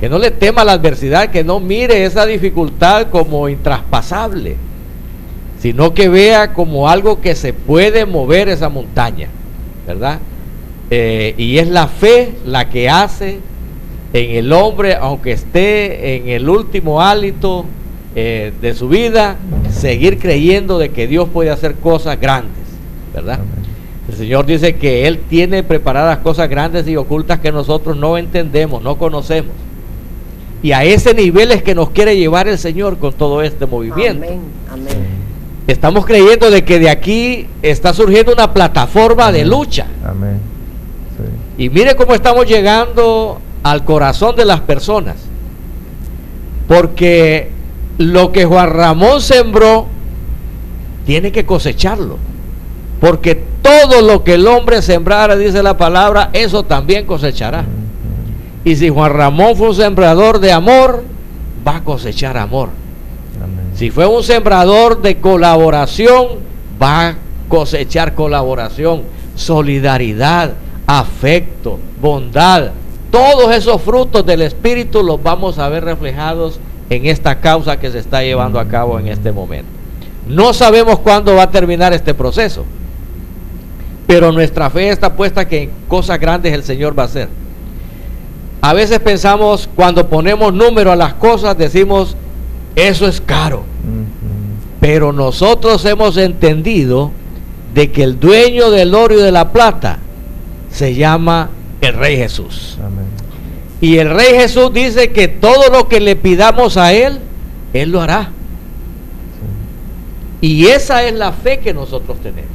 Speaker 3: que no le tema la adversidad, que no mire esa dificultad como intraspasable, sino que vea como algo que se puede mover esa montaña, ¿verdad? Eh, y es la fe la que hace en el hombre, aunque esté en el último hálito eh, de su vida, seguir creyendo de que Dios puede hacer cosas grandes, ¿verdad? El Señor dice que Él tiene preparadas cosas grandes y ocultas que nosotros no entendemos, no conocemos. Y a ese nivel es que nos quiere llevar el Señor con todo este movimiento. Amén. Estamos creyendo de que de aquí está surgiendo una plataforma de lucha. Amén. Y mire cómo estamos llegando al corazón de las personas. Porque lo que Juan Ramón sembró, tiene que cosecharlo. Porque todo lo que el hombre sembrara, dice la palabra, eso también cosechará. Y si Juan Ramón fue un sembrador de amor, va a cosechar amor. Si fue un sembrador de colaboración, va a cosechar colaboración, solidaridad, afecto, bondad, todos esos frutos del Espíritu los vamos a ver reflejados en esta causa que se está llevando a cabo en este momento. No sabemos cuándo va a terminar este proceso, pero nuestra fe está puesta que cosas grandes el Señor va a hacer. A veces pensamos, cuando ponemos número a las cosas, decimos, eso es caro. Pero nosotros hemos entendido de que el dueño del oro y de la plata se llama el Rey Jesús. Y el Rey Jesús dice que todo lo que le pidamos a Él, Él lo hará. Y esa es la fe que nosotros tenemos.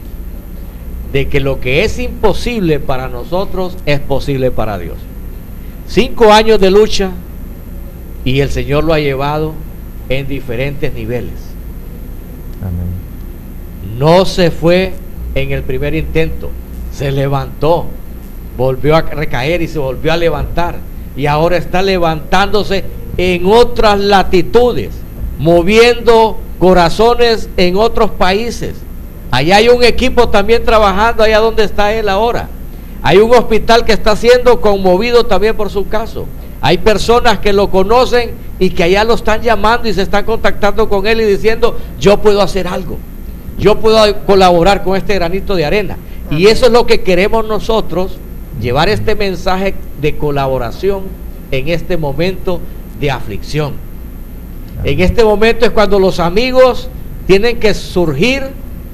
Speaker 3: De que lo que es imposible para nosotros es posible para Dios. Cinco años de lucha y el Señor lo ha llevado en diferentes niveles. No se fue en el primer intento, se levantó, volvió a recaer y se volvió a levantar. Y ahora está levantándose en otras latitudes, moviendo corazones en otros países. Allá hay un equipo también trabajando allá donde está él ahora. Hay un hospital que está siendo conmovido también por su caso. Hay personas que lo conocen y que allá lo están llamando y se están contactando con él y diciendo, yo puedo hacer algo. Yo puedo colaborar con este granito de arena. Y eso es lo que queremos nosotros llevar este mensaje de colaboración en este momento de aflicción. En este momento es cuando los amigos tienen que surgir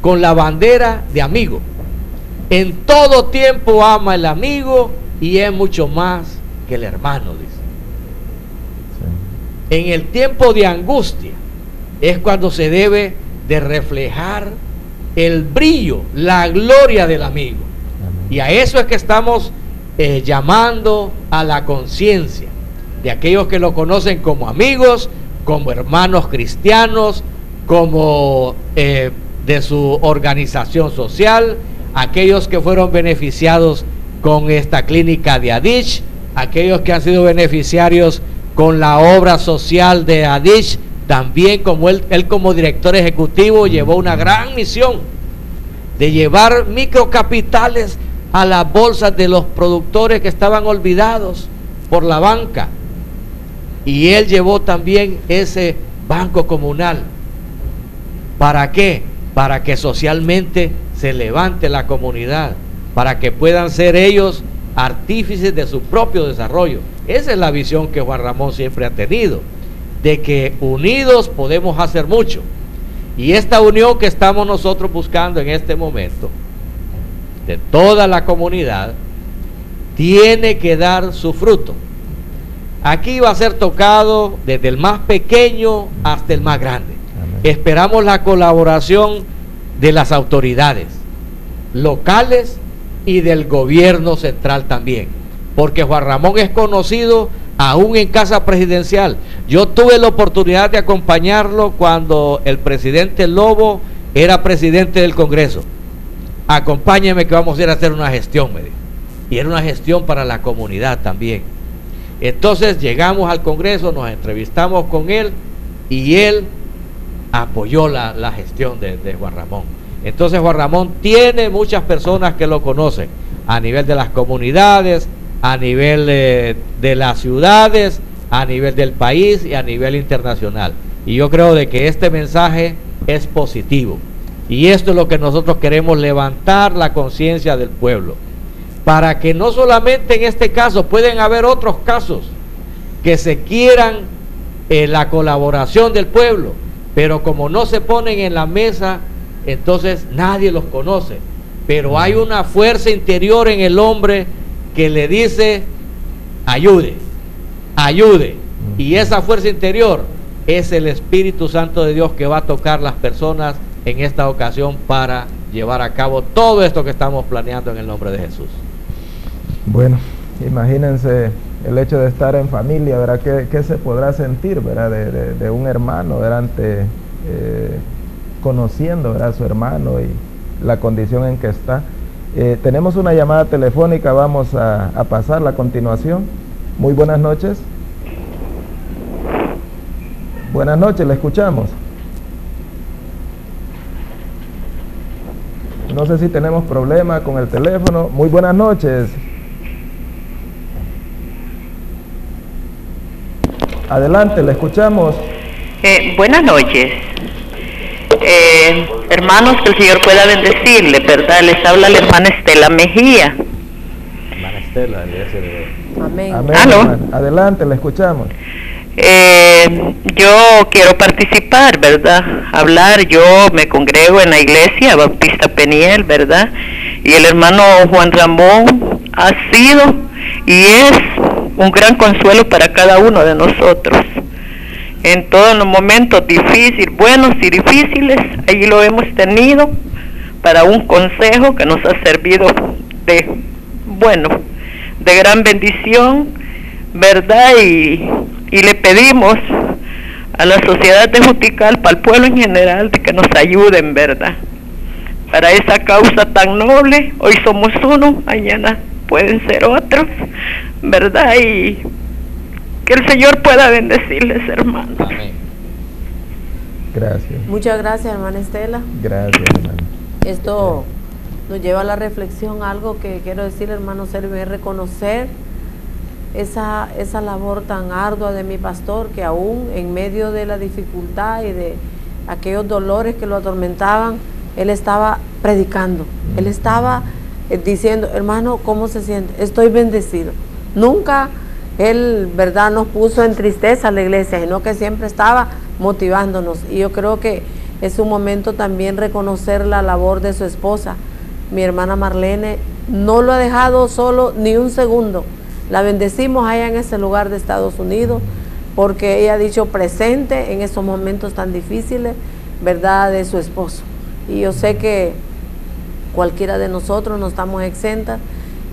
Speaker 3: con la bandera de amigo. En todo tiempo ama el amigo y es mucho más que el hermano, dice. En el tiempo de angustia es cuando se debe de reflejar el brillo, la gloria del amigo. Y a eso es que estamos eh, llamando a la conciencia de aquellos que lo conocen como amigos, como hermanos cristianos, como eh, de su organización social, aquellos que fueron beneficiados con esta clínica de Adich, aquellos que han sido beneficiarios con la obra social de Adich, también como él, él como director ejecutivo llevó una gran misión de llevar microcapitales a las bolsas de los productores que estaban olvidados por la banca. Y él llevó también ese banco comunal. ¿Para qué? Para que socialmente se levante la comunidad, para que puedan ser ellos artífices de su propio desarrollo. Esa es la visión que Juan Ramón siempre ha tenido, de que unidos podemos hacer mucho. Y esta unión que estamos nosotros buscando en este momento, de toda la comunidad, tiene que dar su fruto. Aquí va a ser tocado desde el más pequeño hasta el más grande. Esperamos la colaboración de las autoridades locales y del gobierno central también. Porque Juan Ramón es conocido aún en casa presidencial. Yo tuve la oportunidad de acompañarlo cuando el presidente Lobo era presidente del Congreso acompáñeme que vamos a ir a hacer una gestión, me dijo. Y era una gestión para la comunidad también. Entonces llegamos al Congreso, nos entrevistamos con él y él apoyó la, gestión de, Juan Ramón. Entonces Juan Ramón tiene muchas personas que lo conocen a nivel de las comunidades, a nivel de las ciudades, a nivel del país y a nivel internacional. Y yo creo de que este mensaje es positivo. Y esto es lo que nosotros queremos levantar la conciencia del pueblo. Para que no solamente en este caso, pueden haber otros casos que se quieran en la colaboración del pueblo, pero como no se ponen en la mesa, entonces nadie los conoce. Pero hay una fuerza interior en el hombre que le dice, ayude, ayude. Y esa fuerza interior es el Espíritu Santo de Dios que va a tocar las personas en esta ocasión para llevar a cabo todo esto que estamos planeando en el nombre de Jesús.
Speaker 1: Bueno, imagínense el hecho de estar en familia, ¿verdad? ¿Qué, se podrá sentir, ¿verdad? De, un hermano. Eh, conociendo. A su hermano y la condición en que está. Eh, tenemos una llamada telefónica, vamos a, a pasarla a continuación. Muy buenas noches. Buenas noches, le escuchamos. No sé si tenemos problema con el teléfono. Muy buenas noches. Adelante, le escuchamos.
Speaker 4: Eh, buenas noches. Eh, hermanos, que el Señor pueda bendecirle, ¿verdad? Les habla la hermana Estela Mejía. Hermana Estela,
Speaker 1: Amén. Amén. Adelante, le escuchamos.
Speaker 4: Eh, yo quiero participar, ¿verdad? Hablar, yo me congrego en la iglesia Bautista Peniel, ¿verdad? Y el hermano Juan Ramón ha sido y es un gran consuelo para cada uno de nosotros. En todos los momentos difíciles, buenos y difíciles, allí lo hemos tenido para un consejo que nos ha servido de, bueno, de gran bendición, ¿verdad? Y y le pedimos a la sociedad de Juticalpa, al pueblo en general, que nos ayuden, ¿verdad? Para esa causa tan noble, hoy somos uno, mañana pueden ser otros, ¿verdad? Y que el Señor pueda bendecirles, hermanos.
Speaker 1: Gracias.
Speaker 2: Muchas gracias, hermana Estela.
Speaker 1: Gracias, hermano.
Speaker 2: Esto nos lleva a la reflexión, algo que quiero decir, hermano Sergio, es reconocer esa, esa labor tan ardua de mi pastor que aún en medio de la dificultad y de aquellos dolores que lo atormentaban, él estaba predicando, él estaba eh, diciendo, hermano, ¿cómo se siente? Estoy bendecido. Nunca él, ¿verdad?, nos puso en tristeza la iglesia, sino que siempre estaba motivándonos. Y yo creo que es un momento también reconocer la labor de su esposa, mi hermana Marlene no lo ha dejado solo ni un segundo. La bendecimos allá en ese lugar de Estados Unidos porque ella ha dicho presente en esos momentos tan difíciles, ¿verdad?, de su esposo. Y yo sé que cualquiera de nosotros no estamos exentas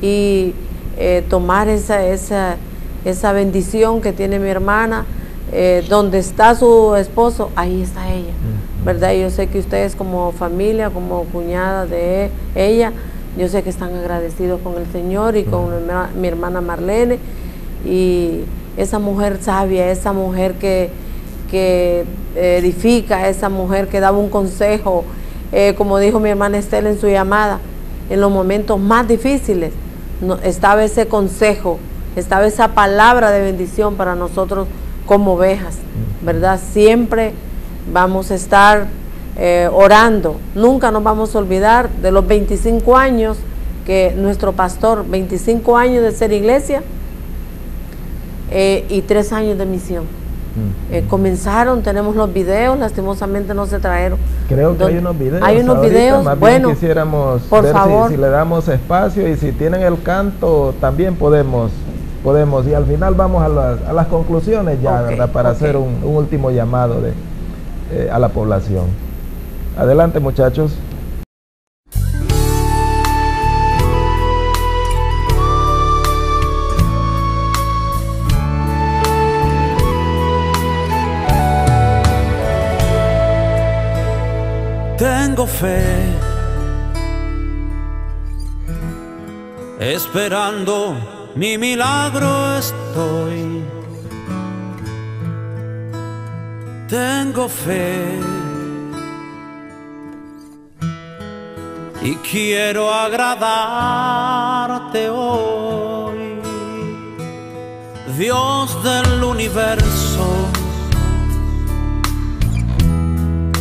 Speaker 2: y eh, tomar esa, esa, esa bendición que tiene mi hermana, eh, donde está su esposo, ahí está ella, ¿verdad? Y yo sé que ustedes como familia, como cuñada de ella, yo sé que están agradecidos con el Señor y con mi hermana Marlene. Y esa mujer sabia, esa mujer que, que edifica, esa mujer que daba un consejo, eh, como dijo mi hermana Estela en su llamada, en los momentos más difíciles, estaba ese consejo, estaba esa palabra de bendición para nosotros como ovejas, ¿verdad? Siempre vamos a estar eh, orando, nunca nos vamos a olvidar de los 25 años que nuestro pastor, 25 años de ser iglesia eh, y 3 años de misión. Mm. Eh, comenzaron, tenemos los videos, lastimosamente no se trajeron.
Speaker 1: Creo que hay unos videos.
Speaker 2: Hay unos videos, bueno,
Speaker 1: quisiéramos por ver favor. Si, le damos espacio y si tienen el canto también podemos, podemos y al final vamos a las, a las conclusiones ya, ¿verdad? Para hacer un, último llamado de, eh, a la población. Adelante muchachos.
Speaker 5: tengo fe, esperando mi milagro estoy. Tengo fe y quiero agradarte hoy, Dios del universo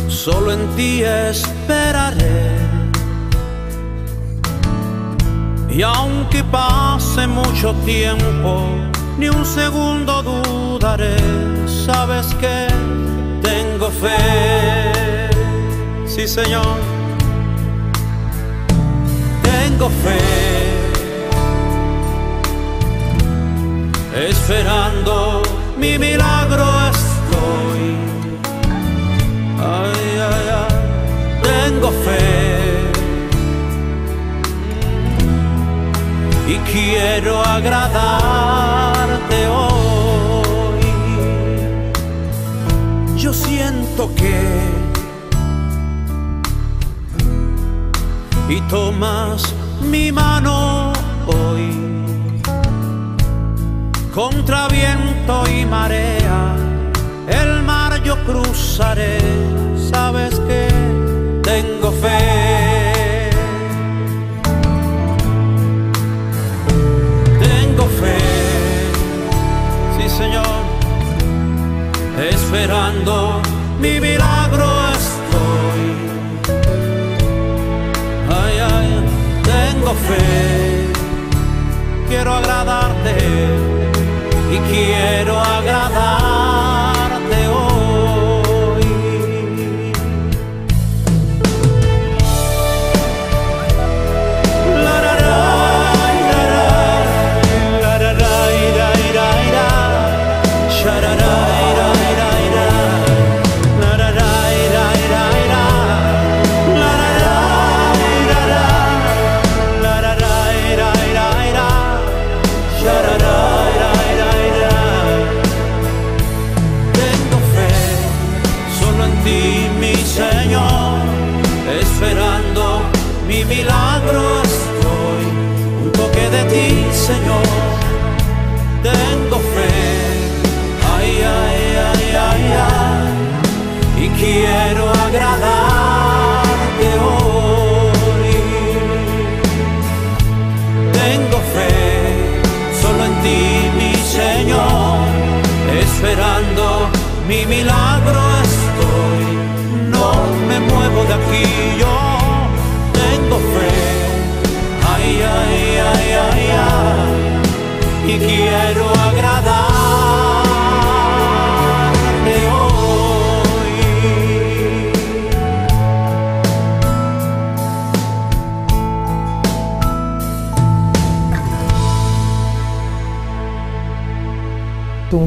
Speaker 5: solo en ti esperaré. Y aunque pase mucho tiempo, ni un segundo dudaré, sabes que tengo fe. Sí, Señor, tengo fe. Esperando mi milagro estoy. Ay, ay, ay, tengo fe y quiero agradarte hoy. Yo siento que y tomas mi mano hoy contra viento y marea el mar yo cruzaré, sabes que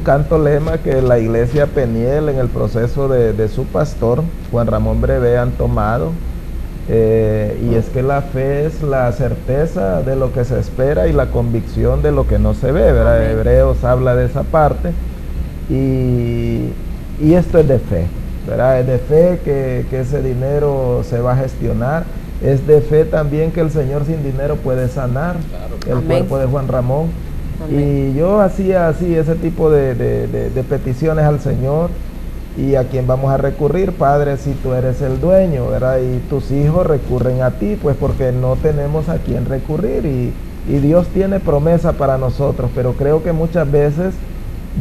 Speaker 1: canto lema que la iglesia Peniel en el proceso de, de su pastor, Juan Ramón Breve, han tomado. eh, y es que la fe es la certeza de lo que se espera y la convicción de lo que no se ve, ¿verdad?
Speaker 2: Amén.
Speaker 1: Hebreos habla de esa parte. Y, y esto es de fe, ¿verdad? Es de fe que, que ese dinero se va a gestionar. Es de fe también que el Señor sin dinero puede sanar
Speaker 3: Claro.
Speaker 1: el
Speaker 2: Amén.
Speaker 1: cuerpo de Juan Ramón. Y yo hacía así ese tipo de peticiones al Señor y a quien vamos a recurrir, Padre, si tú eres el dueño, ¿verdad? Y tus hijos recurren a ti, pues porque no tenemos a quien recurrir y, y Dios tiene promesa para nosotros, pero creo que muchas veces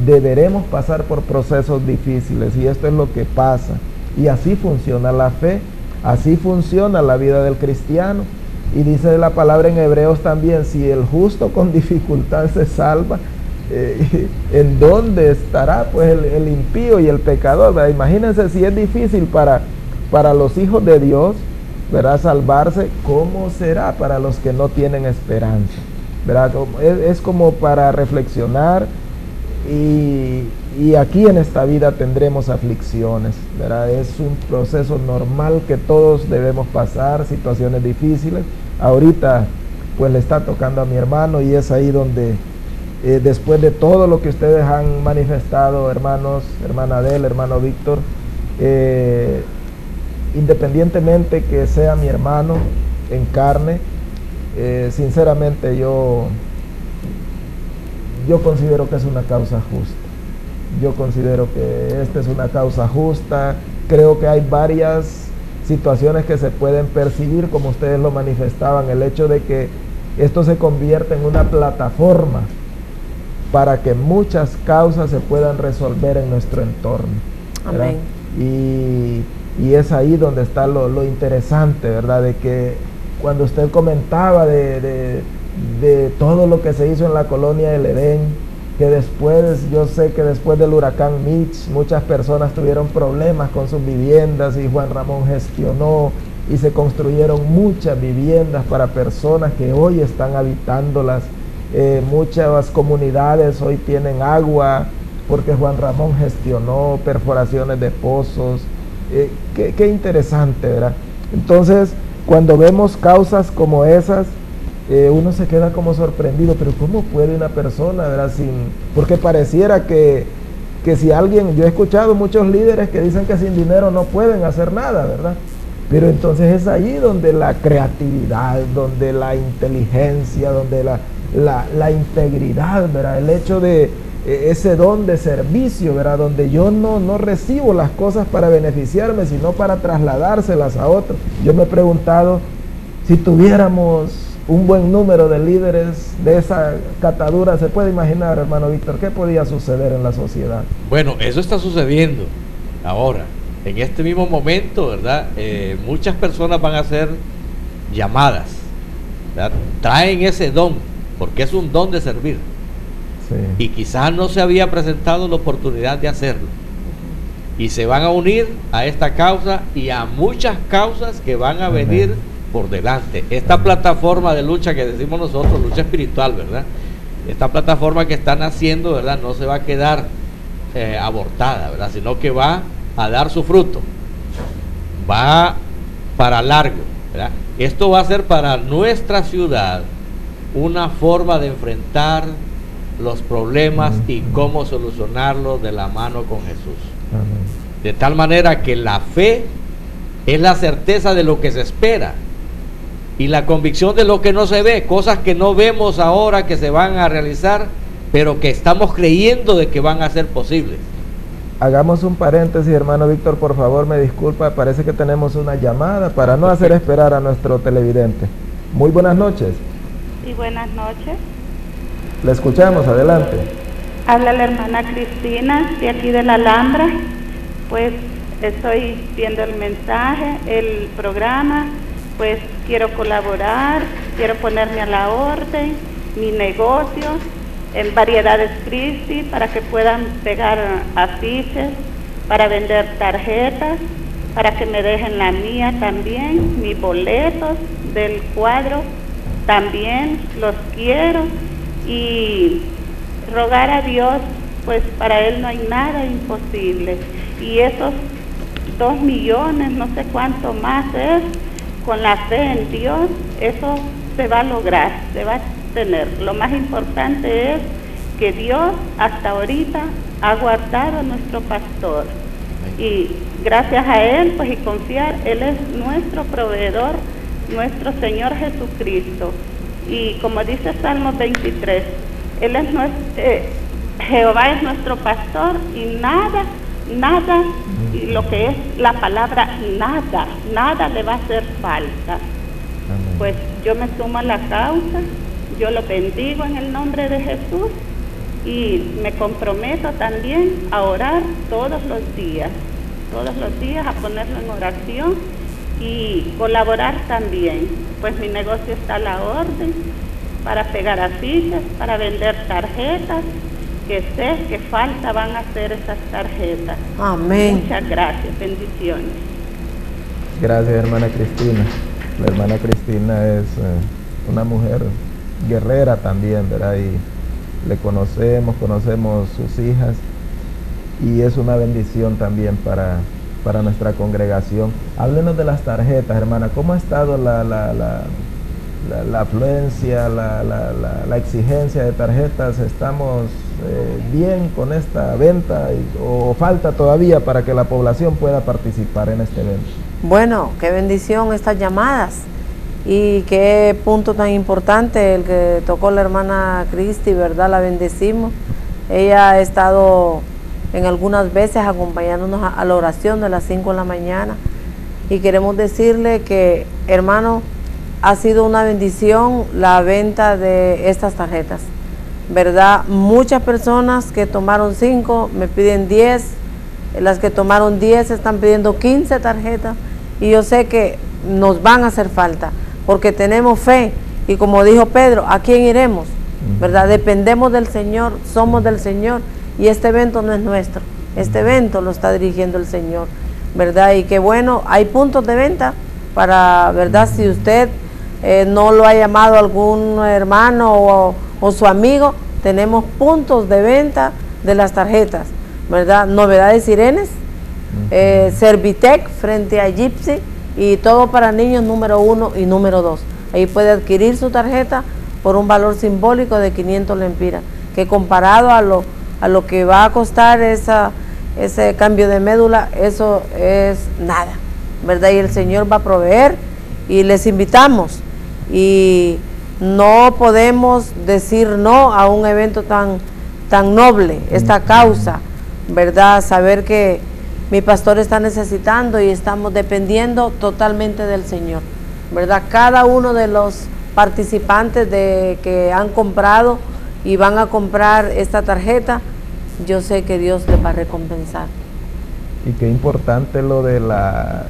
Speaker 1: deberemos pasar por procesos difíciles y esto es lo que pasa. Y así funciona la fe, así funciona la vida del cristiano. Y dice la palabra en Hebreos también, si el justo con dificultad se salva, eh, ¿en dónde estará pues el, impío y el pecador? Imagínense si es difícil para, para los hijos de Dios, ¿verdad? Salvarse, ¿cómo será para los que no tienen esperanza? Es, es como para reflexionar y, y aquí en esta vida tendremos aflicciones, ¿verdad? Es un proceso normal que todos debemos pasar, situaciones difíciles. Ahorita pues le está tocando a mi hermano y es ahí donde eh, después de todo lo que ustedes han manifestado, hermanos, hermana Adel, hermano Víctor, eh, independientemente que sea mi hermano en carne, eh, sinceramente yo yo considero que es una causa justa. Yo considero que esta es una causa justa. Creo que hay varias situaciones que se pueden percibir, como ustedes lo manifestaban, el hecho de que esto se convierte en una plataforma para que muchas causas se puedan resolver en nuestro entorno.
Speaker 2: Amén.
Speaker 1: Y, y es ahí donde está lo, lo interesante, ¿verdad? De que cuando usted comentaba de, de- de todo lo que se hizo en la colonia del Edén, que después, yo sé que después del huracán Mitch, muchas personas tuvieron problemas con sus viviendas y Juan Ramón gestionó y se construyeron muchas viviendas para personas que hoy están habitándolas. Eh, muchas comunidades hoy tienen agua porque Juan Ramón gestionó perforaciones de pozos. Eh, qué, qué interesante, ¿verdad? Entonces, cuando vemos causas como esas, eh, uno se queda como sorprendido, pero ¿cómo puede una persona, ¿verdad? Sin, porque pareciera que, que si alguien, yo he escuchado muchos líderes que dicen que sin dinero no pueden hacer nada, ¿verdad? Pero entonces es allí donde la creatividad, donde la inteligencia, donde la, la, integridad, ¿verdad? El hecho de eh, ese don de servicio, ¿verdad? Donde yo no, no recibo las cosas para beneficiarme, sino para trasladárselas a otros. Yo me he preguntado si tuviéramos un buen número de líderes de esa catadura, se puede imaginar, hermano Víctor, qué podía suceder en la sociedad.
Speaker 3: Bueno, eso está sucediendo ahora. En este mismo momento, ¿verdad? Eh, muchas personas van a ser llamadas. ¿verdad? Traen ese don, porque es un don de servir.
Speaker 1: Sí.
Speaker 3: Y quizás no se había presentado la oportunidad de hacerlo. Y se van a unir a esta causa y a muchas causas que van a
Speaker 1: Amén.
Speaker 3: venir por delante. Esta plataforma de lucha que decimos nosotros, lucha espiritual, ¿verdad? Esta plataforma que están haciendo, ¿verdad? No se va a quedar eh, abortada, ¿verdad? Sino que va a dar su fruto. Va para largo, ¿verdad? Esto va a ser para nuestra ciudad una forma de enfrentar los problemas y cómo solucionarlos de la mano con Jesús. De tal manera que la fe es la certeza de lo que se espera y la convicción de lo que no se ve, cosas que no vemos ahora que se van a realizar, pero que estamos creyendo de que van a ser posibles.
Speaker 1: Hagamos un paréntesis, hermano Víctor, por favor, me disculpa, parece que tenemos una llamada para no hacer esperar a nuestro televidente. Muy buenas noches,
Speaker 6: Y buenas noches.
Speaker 1: le escuchamos, adelante.
Speaker 6: Habla la hermana Cristina de aquí de la Alhambra. Pues estoy viendo el mensaje, el programa. Pues quiero colaborar, quiero ponerme a la orden, mi negocio en variedades Cristi para que puedan pegar afiches, para vender tarjetas, para que me dejen la mía también, mis boletos del cuadro también los quiero y rogar a Dios pues para Él no hay nada imposible. Y esos dos millones, no sé cuánto más es, con la fe en Dios, eso se va a lograr, se va a tener. Lo más importante es que Dios hasta ahorita ha guardado a nuestro pastor. Y gracias a Él, pues y confiar, Él es nuestro proveedor, nuestro Señor Jesucristo. Y como dice Salmo 23, Él es nuestro, eh, Jehová es nuestro pastor y nada, nada, y lo que es la palabra nada, nada le va a hacer falta. Pues yo me sumo a la causa, yo lo bendigo en el nombre de Jesús y me comprometo también a orar todos los días, todos los días a ponerlo en oración y colaborar también, pues mi negocio está a la orden para pegar afiches, para vender tarjetas, que sé que falta van a hacer esas tarjetas.
Speaker 2: Amén.
Speaker 6: Muchas gracias, bendiciones.
Speaker 1: Gracias, hermana Cristina. La hermana Cristina es eh, una mujer guerrera también, ¿verdad? Y le conocemos, conocemos sus hijas y es una bendición también para, para nuestra congregación. Háblenos de las tarjetas, hermana. ¿Cómo ha estado la, la, la, la, la afluencia, la, la, la, la exigencia de tarjetas? ¿Estamos eh, bien con esta venta y- o falta todavía para que la población pueda participar en este evento?
Speaker 2: Bueno, qué bendición estas llamadas y qué punto tan importante el que tocó la hermana Cristi, ¿verdad? La bendecimos. Ella ha estado en algunas veces acompañándonos a, a la oración de las 5 de la mañana y queremos decirle que, hermano, ha sido una bendición la venta de estas tarjetas. ¿Verdad? Muchas personas que tomaron 5 me piden 10, las que tomaron 10 están pidiendo 15 tarjetas y yo sé que nos van a hacer falta porque tenemos fe y como dijo Pedro, ¿a quién iremos? ¿Verdad? Dependemos del Señor, somos del Señor y este evento no es nuestro, este evento lo está dirigiendo el Señor, ¿verdad? Y que bueno, hay puntos de venta para, ¿verdad? Si usted eh, no lo ha llamado algún hermano o, o su amigo, tenemos puntos de venta de las tarjetas, ¿verdad? Novedades Sirenes, eh, Servitec frente a Gypsy y todo para niños número uno y número dos. Ahí puede adquirir su tarjeta por un valor simbólico de 500 lempiras, que comparado a lo, a lo que va a costar esa, ese cambio de médula, eso es nada, ¿verdad? Y el Señor va a proveer y les invitamos y no podemos decir no a un evento tan, tan noble, esta causa, ¿verdad? Saber que mi pastor está necesitando y estamos dependiendo totalmente del Señor, ¿verdad? Cada uno de los participantes de que han comprado y van a comprar esta tarjeta, yo sé que Dios les va a recompensar.
Speaker 1: Y qué importante lo de la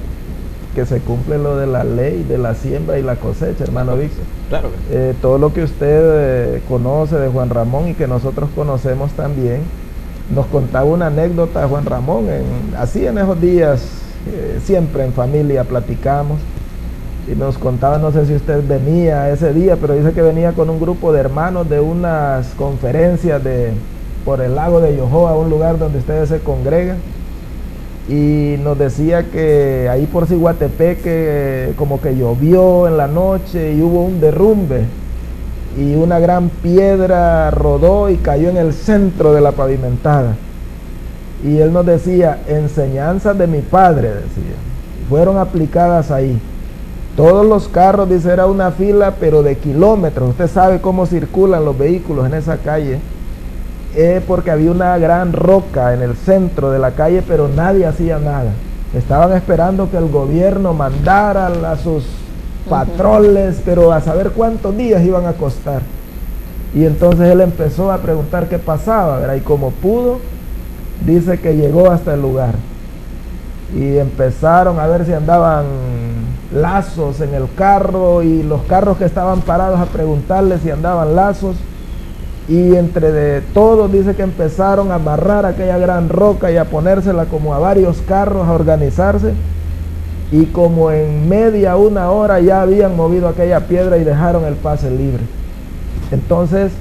Speaker 1: que se cumple lo de la ley de la siembra y la cosecha, hermano Víctor.
Speaker 3: Claro.
Speaker 1: Eh, todo lo que usted eh, conoce de Juan Ramón y que nosotros conocemos también, nos contaba una anécdota Juan Ramón, en- así en esos días, eh, siempre en familia platicamos, y nos contaba, no sé si usted venía ese día, pero dice que venía con un grupo de hermanos de unas conferencias de, por el lago de Yohoa, un lugar donde ustedes se congregan, y nos decía que ahí por Ciguatepeque como que llovió en la noche y hubo un derrumbe y una gran piedra rodó y cayó en el centro de la pavimentada. Y él nos decía, enseñanzas de mi padre, decía, fueron aplicadas ahí. Todos los carros, dice, era una fila, pero de kilómetros. Usted sabe cómo circulan los vehículos en esa calle. Eh, porque había una gran roca en el centro de la calle, pero nadie hacía nada. Estaban esperando que el gobierno mandara a sus patroles, pero a saber cuántos días iban a costar. Y entonces él empezó a preguntar qué pasaba, ¿verdad? Y como pudo, dice que llegó hasta el lugar. Y empezaron a ver si andaban lazos en el carro y los carros que estaban parados a preguntarle si andaban lazos. Y entre de todos dice que empezaron a amarrar aquella gran roca y a ponérsela como a varios carros, a organizarse. Y como en media, una hora ya habían movido aquella piedra y dejaron el pase libre. Entonces,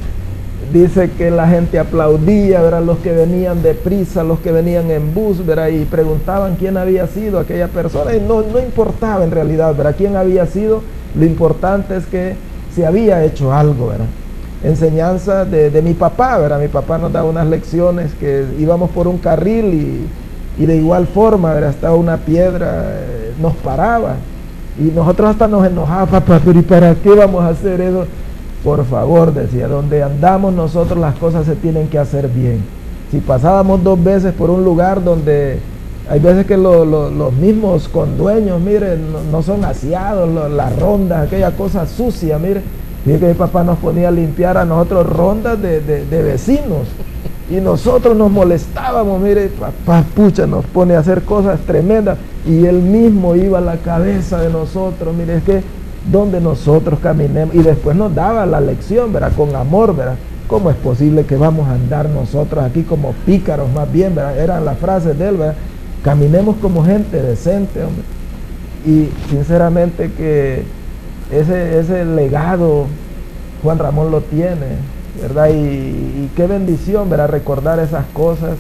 Speaker 1: dice que la gente aplaudía, ¿verdad? los que venían deprisa, los que venían en bus, ¿verdad? y preguntaban quién había sido aquella persona, y no, no importaba en realidad ¿verdad? quién había sido, lo importante es que se había hecho algo, ¿verdad? Enseñanza de, mi papá, ¿verdad? Mi papá nos daba unas lecciones que íbamos por un carril y, de igual forma, ¿verdad? Una piedra, eh, nos paraba. Y nosotros hasta nos enojábamos, papá, pero ¿y para qué vamos a hacer eso? Por favor, decía, donde andamos nosotros las cosas se tienen que hacer bien. Si pasábamos dos veces por un lugar donde hay veces que los mismos condueños, miren, no, son aseados, las rondas, aquella cosa sucia, mire. Mire que mi papá nos ponía a limpiar a nosotros rondas de, de vecinos. Y nosotros nos molestábamos, mire, papá, pucha, nos pone a hacer cosas tremendas. Y él mismo iba a la cabeza de nosotros, mire, es que donde nosotros caminemos, y después nos daba la lección, ¿verdad? Con amor, ¿verdad? ¿Cómo es posible que vamos a andar nosotros aquí como pícaros más bien, ¿verdad? Eran las frases de él, ¿verdad? Caminemos como gente decente, hombre. Y sinceramente que ese, ese legado Juan Ramón lo tiene, ¿verdad? Y, qué bendición, ¿verdad? Recordar esas cosas.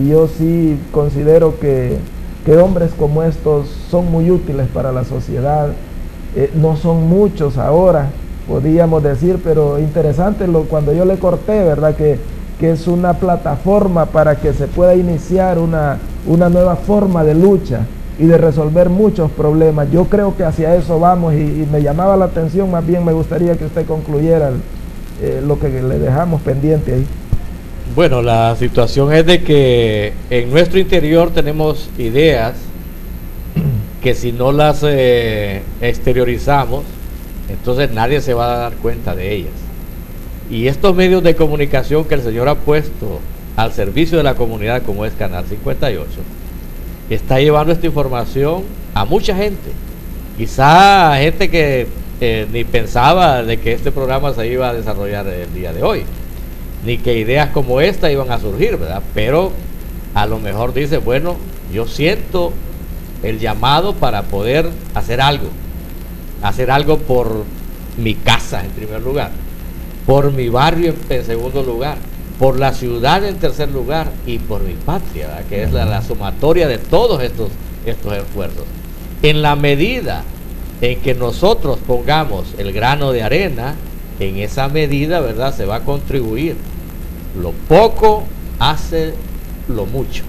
Speaker 1: Y yo sí considero que, que hombres como estos son muy útiles para la sociedad eh, no son muchos ahora, podríamos decir, pero interesante cuando yo le corté, ¿verdad? Que, que es una plataforma para que se pueda iniciar una, una nueva forma de lucha y de resolver muchos problemas. Yo creo que hacia eso vamos y, me llamaba la atención, más bien me gustaría que usted concluyera eh, lo que le dejamos pendiente ahí.
Speaker 3: Bueno, la situación es de que en nuestro interior tenemos ideas que si no las eh, exteriorizamos, entonces nadie se va a dar cuenta de ellas. Y estos medios de comunicación que el Señor ha puesto al servicio de la comunidad, como es Canal 58, está llevando esta información a mucha gente. Quizá gente que eh, ni pensaba de que este programa se iba a desarrollar el día de hoy, ni que ideas como esta iban a surgir, ¿verdad? Pero a lo mejor dice, bueno, yo siento el llamado para poder hacer algo. Hacer algo por mi casa en primer lugar, por mi barrio en segundo lugar, por la ciudad en tercer lugar y por mi patria, que es la, sumatoria de todos estos, estos esfuerzos. En la medida en que nosotros pongamos el grano de arena, en esa medida, ¿verdad? Se va a contribuir. Lo poco hace lo mucho.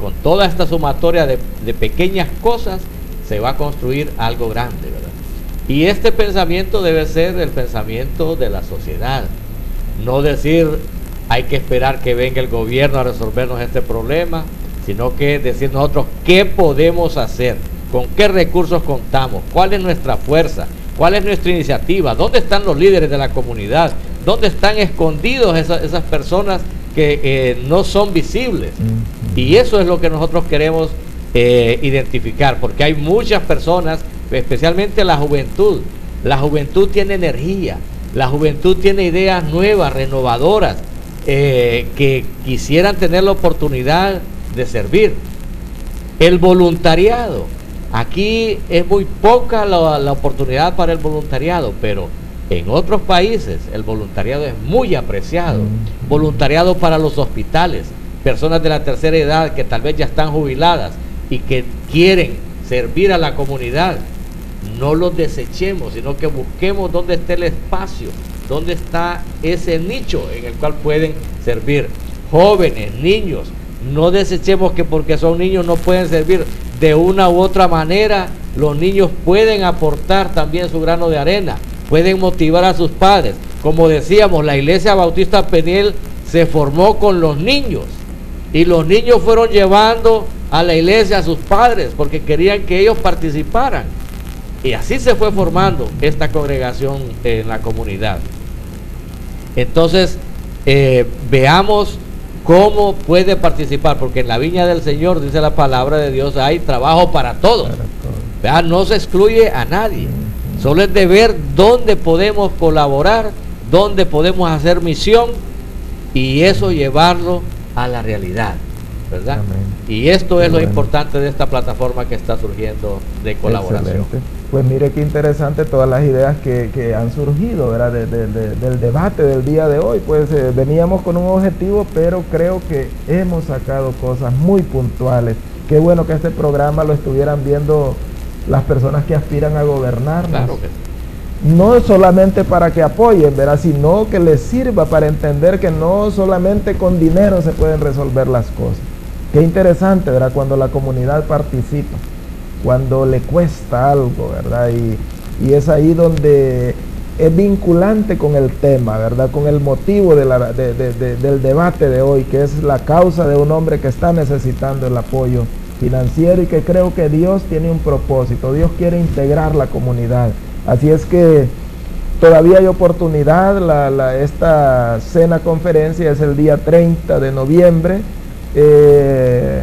Speaker 3: Con toda esta sumatoria de, pequeñas cosas se va a construir algo grande, ¿verdad? Y este pensamiento debe ser el pensamiento de la sociedad. No decir hay que esperar que venga el gobierno a resolvernos este problema, sino que decir nosotros qué podemos hacer, con qué recursos contamos, cuál es nuestra fuerza, cuál es nuestra iniciativa, dónde están los líderes de la comunidad, dónde están escondidos esas, personas que eh, no son visibles. Y eso es lo que nosotros queremos eh, identificar, porque hay muchas personas, especialmente la juventud. La juventud tiene energía, la juventud tiene ideas nuevas, renovadoras, eh, que quisieran tener la oportunidad de servir. El voluntariado. Aquí es muy poca la, la oportunidad para el voluntariado, pero en otros países el voluntariado es muy apreciado. Mm. Voluntariado para los hospitales, personas de la tercera edad que tal vez ya están jubiladas y que quieren servir a la comunidad, no los desechemos, sino que busquemos dónde está el espacio, dónde está ese nicho en el cual pueden servir. Jóvenes, niños, no desechemos que porque son niños no pueden servir. De una u otra manera, los niños pueden aportar también su grano de arena, pueden motivar a sus padres. Como decíamos, la iglesia bautista Peniel se formó con los niños y los niños fueron llevando a la iglesia a sus padres porque querían que ellos participaran. Y así se fue formando esta congregación en la comunidad. Entonces, eh, veamos cómo puede participar, porque en la viña del Señor, dice la palabra de Dios, hay trabajo para todos. No se excluye a nadie. Solo es de ver dónde podemos colaborar, dónde podemos hacer misión y eso llevarlo a la realidad. ¿verdad?
Speaker 1: Amén.
Speaker 3: Y esto es lo importante de esta plataforma que está surgiendo de colaboración.
Speaker 1: Excelente. Pues mire qué interesante todas las ideas que, que han surgido ¿verdad? De- de- de- del debate del día de hoy. Pues eh, veníamos con un objetivo, pero creo que hemos sacado cosas muy puntuales. Qué bueno que este programa lo estuvieran viendo las personas que aspiran a gobernarnos.
Speaker 3: Claro que sí.
Speaker 1: no solamente para que apoyen, ¿verdad? sino que les sirva para entender que no solamente con dinero se pueden resolver las cosas. Qué interesante, ¿verdad? Cuando la comunidad participa, cuando le cuesta algo, ¿verdad? Y, y es ahí donde es vinculante con el tema, ¿verdad? Con el motivo de del debate de hoy, que es la causa de un hombre que está necesitando el apoyo financiero y que creo que Dios tiene un propósito, Dios quiere integrar la comunidad. Así es que todavía hay oportunidad, la- la- esta cena conferencia es el día 30 de noviembre. Eh,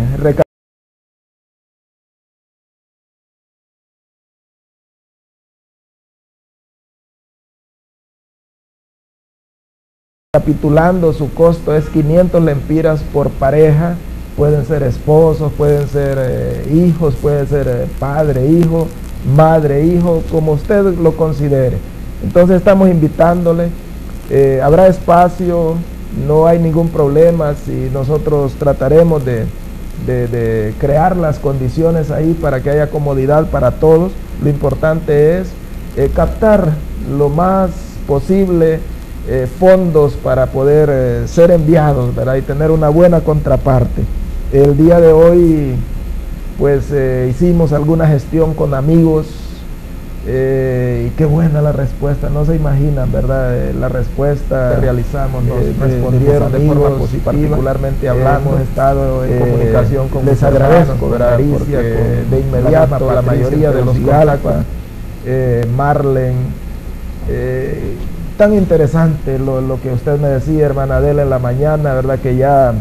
Speaker 1: Recapitulando, su costo es 500 lempiras por pareja. Pueden ser esposos, pueden ser eh, hijos, pueden ser eh, padre, hijo, madre, hijo, como usted lo considere. Entonces estamos invitándole. eh, habrá espacio, no hay ningún problema si nosotros trataremos de, crear las condiciones ahí para que haya comodidad para todos. Lo importante es captar lo más posible eh, fondos para poder eh, ser enviados ¿verdad? y tener una buena contraparte. El día de hoy pues eh, hicimos alguna gestión con amigos y qué buena la respuesta, no se imaginan, ¿verdad? La respuesta que realizamos, nos respondieron
Speaker 7: de
Speaker 1: de
Speaker 7: forma positiva.
Speaker 1: particularmente hablamos,
Speaker 7: hemos
Speaker 1: estado en comunicación con
Speaker 7: les agradezco.
Speaker 1: Caricia,
Speaker 7: Porque
Speaker 1: con- de
Speaker 7: la
Speaker 1: inmediato la,
Speaker 7: Patricia
Speaker 1: mayoría de los eh, Marlen, tan interesante lo, lo que usted me decía, hermana Adela, en la mañana, ¿verdad? Que ya,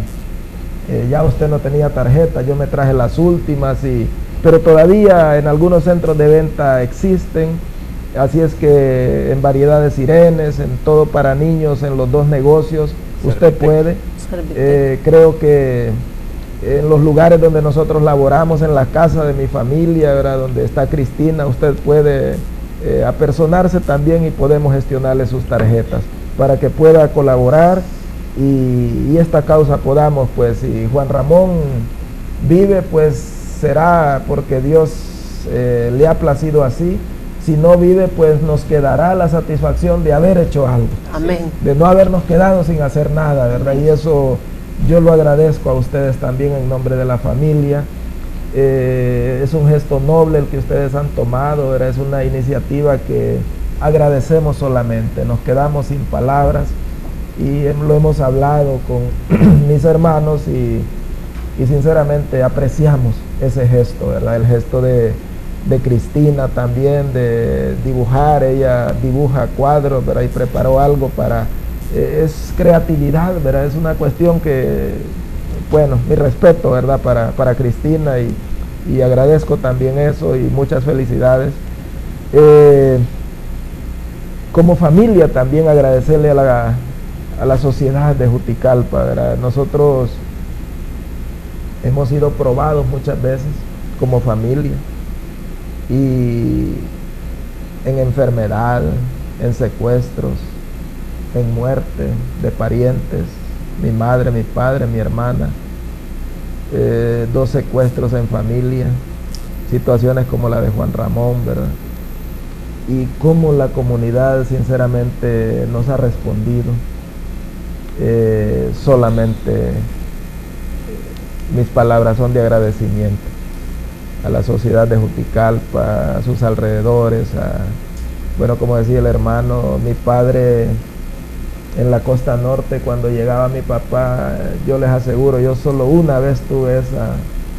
Speaker 1: eh, ya usted no tenía tarjeta, yo me traje las últimas, y, pero todavía en algunos centros de venta existen, así es que en variedad de sirenes, en todo para niños, en los dos negocios, usted puede. Eh, creo que en los lugares donde nosotros laboramos, en la casa de mi familia, ¿verdad? donde está Cristina, usted puede eh, apersonarse también y podemos gestionarle sus tarjetas para que pueda colaborar y, y esta causa podamos, pues, si Juan Ramón vive, pues será porque Dios eh, le ha placido así. Si no vive, pues nos quedará la satisfacción de haber hecho algo
Speaker 2: Amén.
Speaker 1: de no habernos quedado sin hacer nada, ¿verdad? Y eso yo lo agradezco a ustedes también en nombre de la familia. Eh, es un gesto noble el que ustedes han tomado. Es una iniciativa que agradecemos solamente, nos quedamos sin palabras y lo hemos hablado con mis hermanos y, y sinceramente apreciamos ese gesto, ¿verdad? El gesto de, de Cristina también, de dibujar, ella dibuja cuadros, ¿verdad? Y preparó algo para... eh, es creatividad, ¿verdad? Es una cuestión que, bueno, mi respeto, ¿verdad? Para, para Cristina y, y agradezco también eso y muchas felicidades. Eh, como familia también agradecerle a la, a la sociedad de Juticalpa, ¿verdad? Nosotros hemos sido probados muchas veces como familia y en enfermedad, en secuestros, en muerte de parientes, mi madre, mi padre, mi hermana, eh, dos secuestros en familia, situaciones como la de Juan Ramón, ¿verdad? Y cómo la comunidad sinceramente nos ha respondido. Eh, solamente mis palabras son de agradecimiento a la sociedad de Juticalpa, a sus alrededores, a, bueno, como decía el hermano, mi padre en la costa norte, cuando llegaba mi papá, yo les aseguro, yo solo una vez tuve esa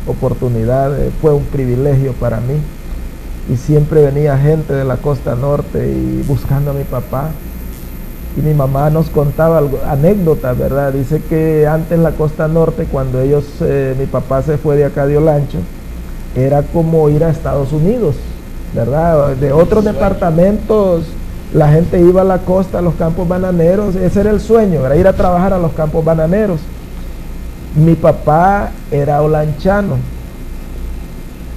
Speaker 1: oportunidad, eh, fue un privilegio para mí, y siempre venía gente de la costa norte y buscando a mi papá, y mi mamá nos contaba algo, anécdotas, ¿verdad? Dice que antes la costa norte, cuando ellos, eh, mi papá se fue de acá de Olancho, era como ir a Estados Unidos, ¿verdad? De otros departamentos, la gente iba a la costa, a los campos bananeros, ese era el sueño, era ir a trabajar a los campos bananeros. Mi papá era holanchano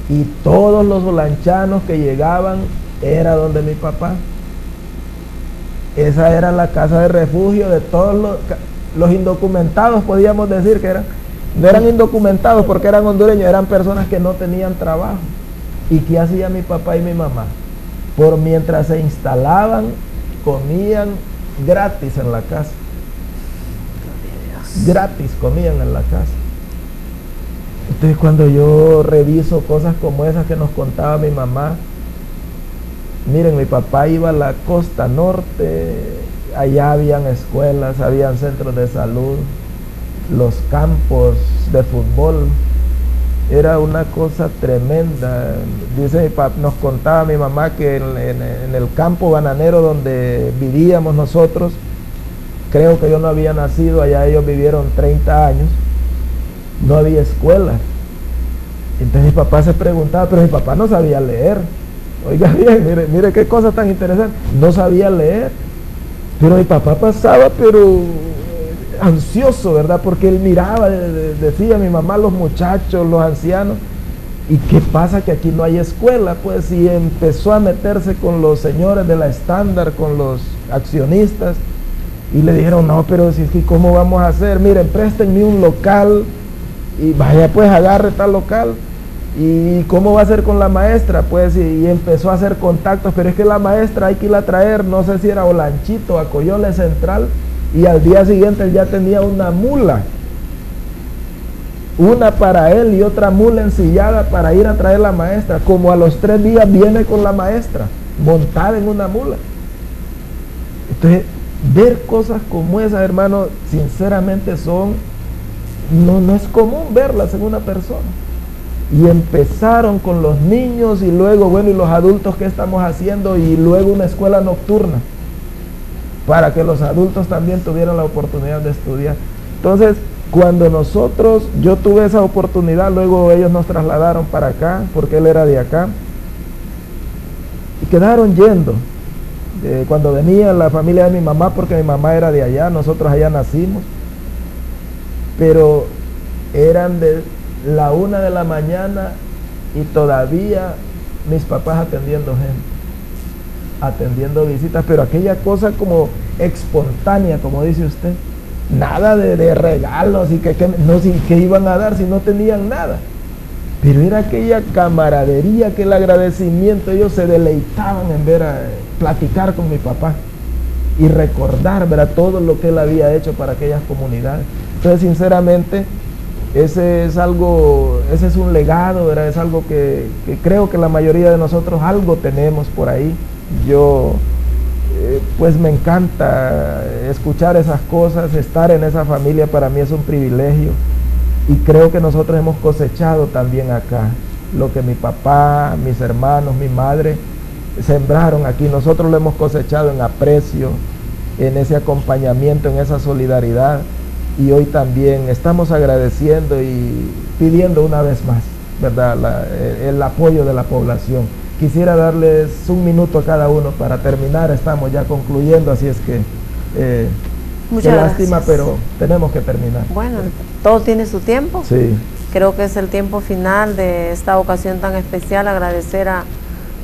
Speaker 1: y todos los holanchanos que llegaban era donde mi papá. Esa era la casa de refugio de todos los, indocumentados, podíamos decir que eran, no eran indocumentados porque eran hondureños, eran personas que no tenían trabajo. ¿Y qué hacía mi papá y mi mamá? Por mientras se instalaban, comían gratis en la casa. Gratis comían en la casa. Entonces cuando yo reviso cosas como esas que nos contaba mi mamá, miren, mi papá iba a la costa norte, allá habían escuelas, habían centros de salud, los campos de fútbol, era una cosa tremenda. Dice nos contaba mi mamá que en, el campo bananero donde vivíamos nosotros, creo que yo no había nacido, allá ellos vivieron 30 años, no había escuela. Entonces mi papá se preguntaba, pero mi papá no sabía leer. Oiga bien, mire, mire qué cosa tan interesante. No sabía leer. Pero mi papá pasaba, pero ansioso, ¿verdad? Porque él miraba, decía mi mamá, los muchachos, los ancianos, ¿y qué pasa que aquí no hay escuela? Pues y empezó a meterse con los señores de la estándar, con los accionistas, y le dijeron, no, pero si es que ¿cómo vamos a hacer? Miren, préstenme un local y vaya pues agarre tal local. ¿Y cómo va a ser con la maestra? Pues y, empezó a hacer contactos, pero es que la maestra hay que irla a traer, no sé si era Olanchito, a Coyole Central, y al día siguiente él ya tenía una mula. Una para él y otra mula ensillada para ir a traer la maestra. Como a los tres días viene con la maestra, montada en una mula. Entonces, ver cosas como esas, hermano, sinceramente son, no, no es común verlas en una persona. Y empezaron con los niños y luego, bueno, y los adultos que estamos haciendo y luego una escuela nocturna para que los adultos también tuvieran la oportunidad de estudiar. Entonces, cuando nosotros, yo tuve esa oportunidad, luego ellos nos trasladaron para acá, porque él era de acá, y quedaron yendo. Eh, cuando venía la familia de mi mamá, porque mi mamá era de allá, nosotros allá nacimos, pero eran de la una de la mañana y todavía mis papás atendiendo gente atendiendo visitas, pero aquella cosa como espontánea, como dice usted, nada de, regalos y que, no sé qué iban a dar si no tenían nada. Pero era aquella camaradería, aquel agradecimiento, ellos se deleitaban en ver a platicar con mi papá y recordar ver, todo lo que él había hecho para aquellas comunidades. Entonces, sinceramente, ese es algo, ese es un legado, es algo que creo que la mayoría de nosotros algo tenemos por ahí yo eh, pues me encanta escuchar esas cosas, estar en esa familia para mí es un privilegio y creo que nosotros hemos cosechado también acá lo que mi papá, mis hermanos, mi madre sembraron aquí, nosotros lo hemos cosechado en aprecio, en ese acompañamiento, en esa solidaridad y hoy también estamos agradeciendo y pidiendo una vez más, ¿verdad?, el apoyo de la población. Quisiera darles un minuto a cada uno para terminar. Estamos ya concluyendo, así es que eh, Muchas lástima, pero tenemos que terminar.
Speaker 2: Bueno, todo tiene su tiempo.
Speaker 1: Sí.
Speaker 2: Creo que es el tiempo final de esta ocasión tan especial. Agradecer a,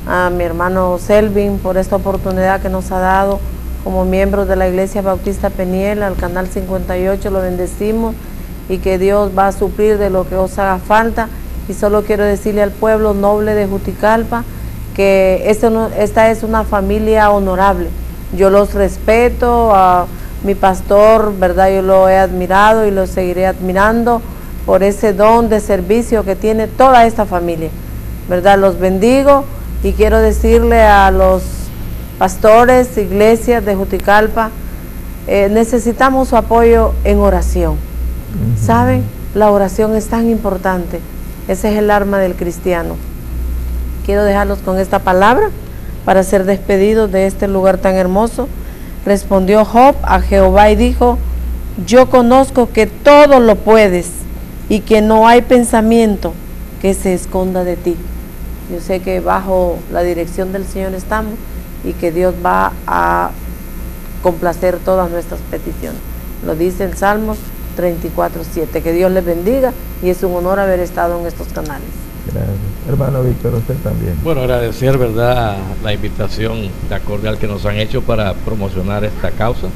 Speaker 2: a mi hermano Selvin por esta oportunidad que nos ha dado como miembros de la Iglesia Bautista Peniel, al Canal 58, lo bendecimos y que Dios va a suplir de lo que os haga falta. Y solo quiero decirle al pueblo noble de Juticalpa, que esta es una familia honorable. Yo los respeto, a mi pastor, ¿verdad? Yo lo he admirado y lo seguiré admirando por ese don de servicio que tiene toda esta familia, ¿verdad? Los bendigo y quiero decirle a los pastores, iglesias de Juticalpa, eh, necesitamos su apoyo en oración. ¿Saben? La oración es tan importante. Ese es el arma del cristiano. Quiero dejarlos con esta palabra para ser despedidos de este lugar tan hermoso. Respondió Job a Jehová y dijo, yo conozco que todo lo puedes y que no hay pensamiento que se esconda de ti. Yo sé que bajo la dirección del Señor estamos y que Dios va a complacer todas nuestras peticiones. Lo dice el Salmo 24/7. Que Dios les bendiga y es un honor haber estado en estos canales.
Speaker 1: Gracias. Hermano Víctor, usted también.
Speaker 3: Bueno, agradecer, ¿verdad?, la invitación de cordial que nos han hecho para promocionar esta causa.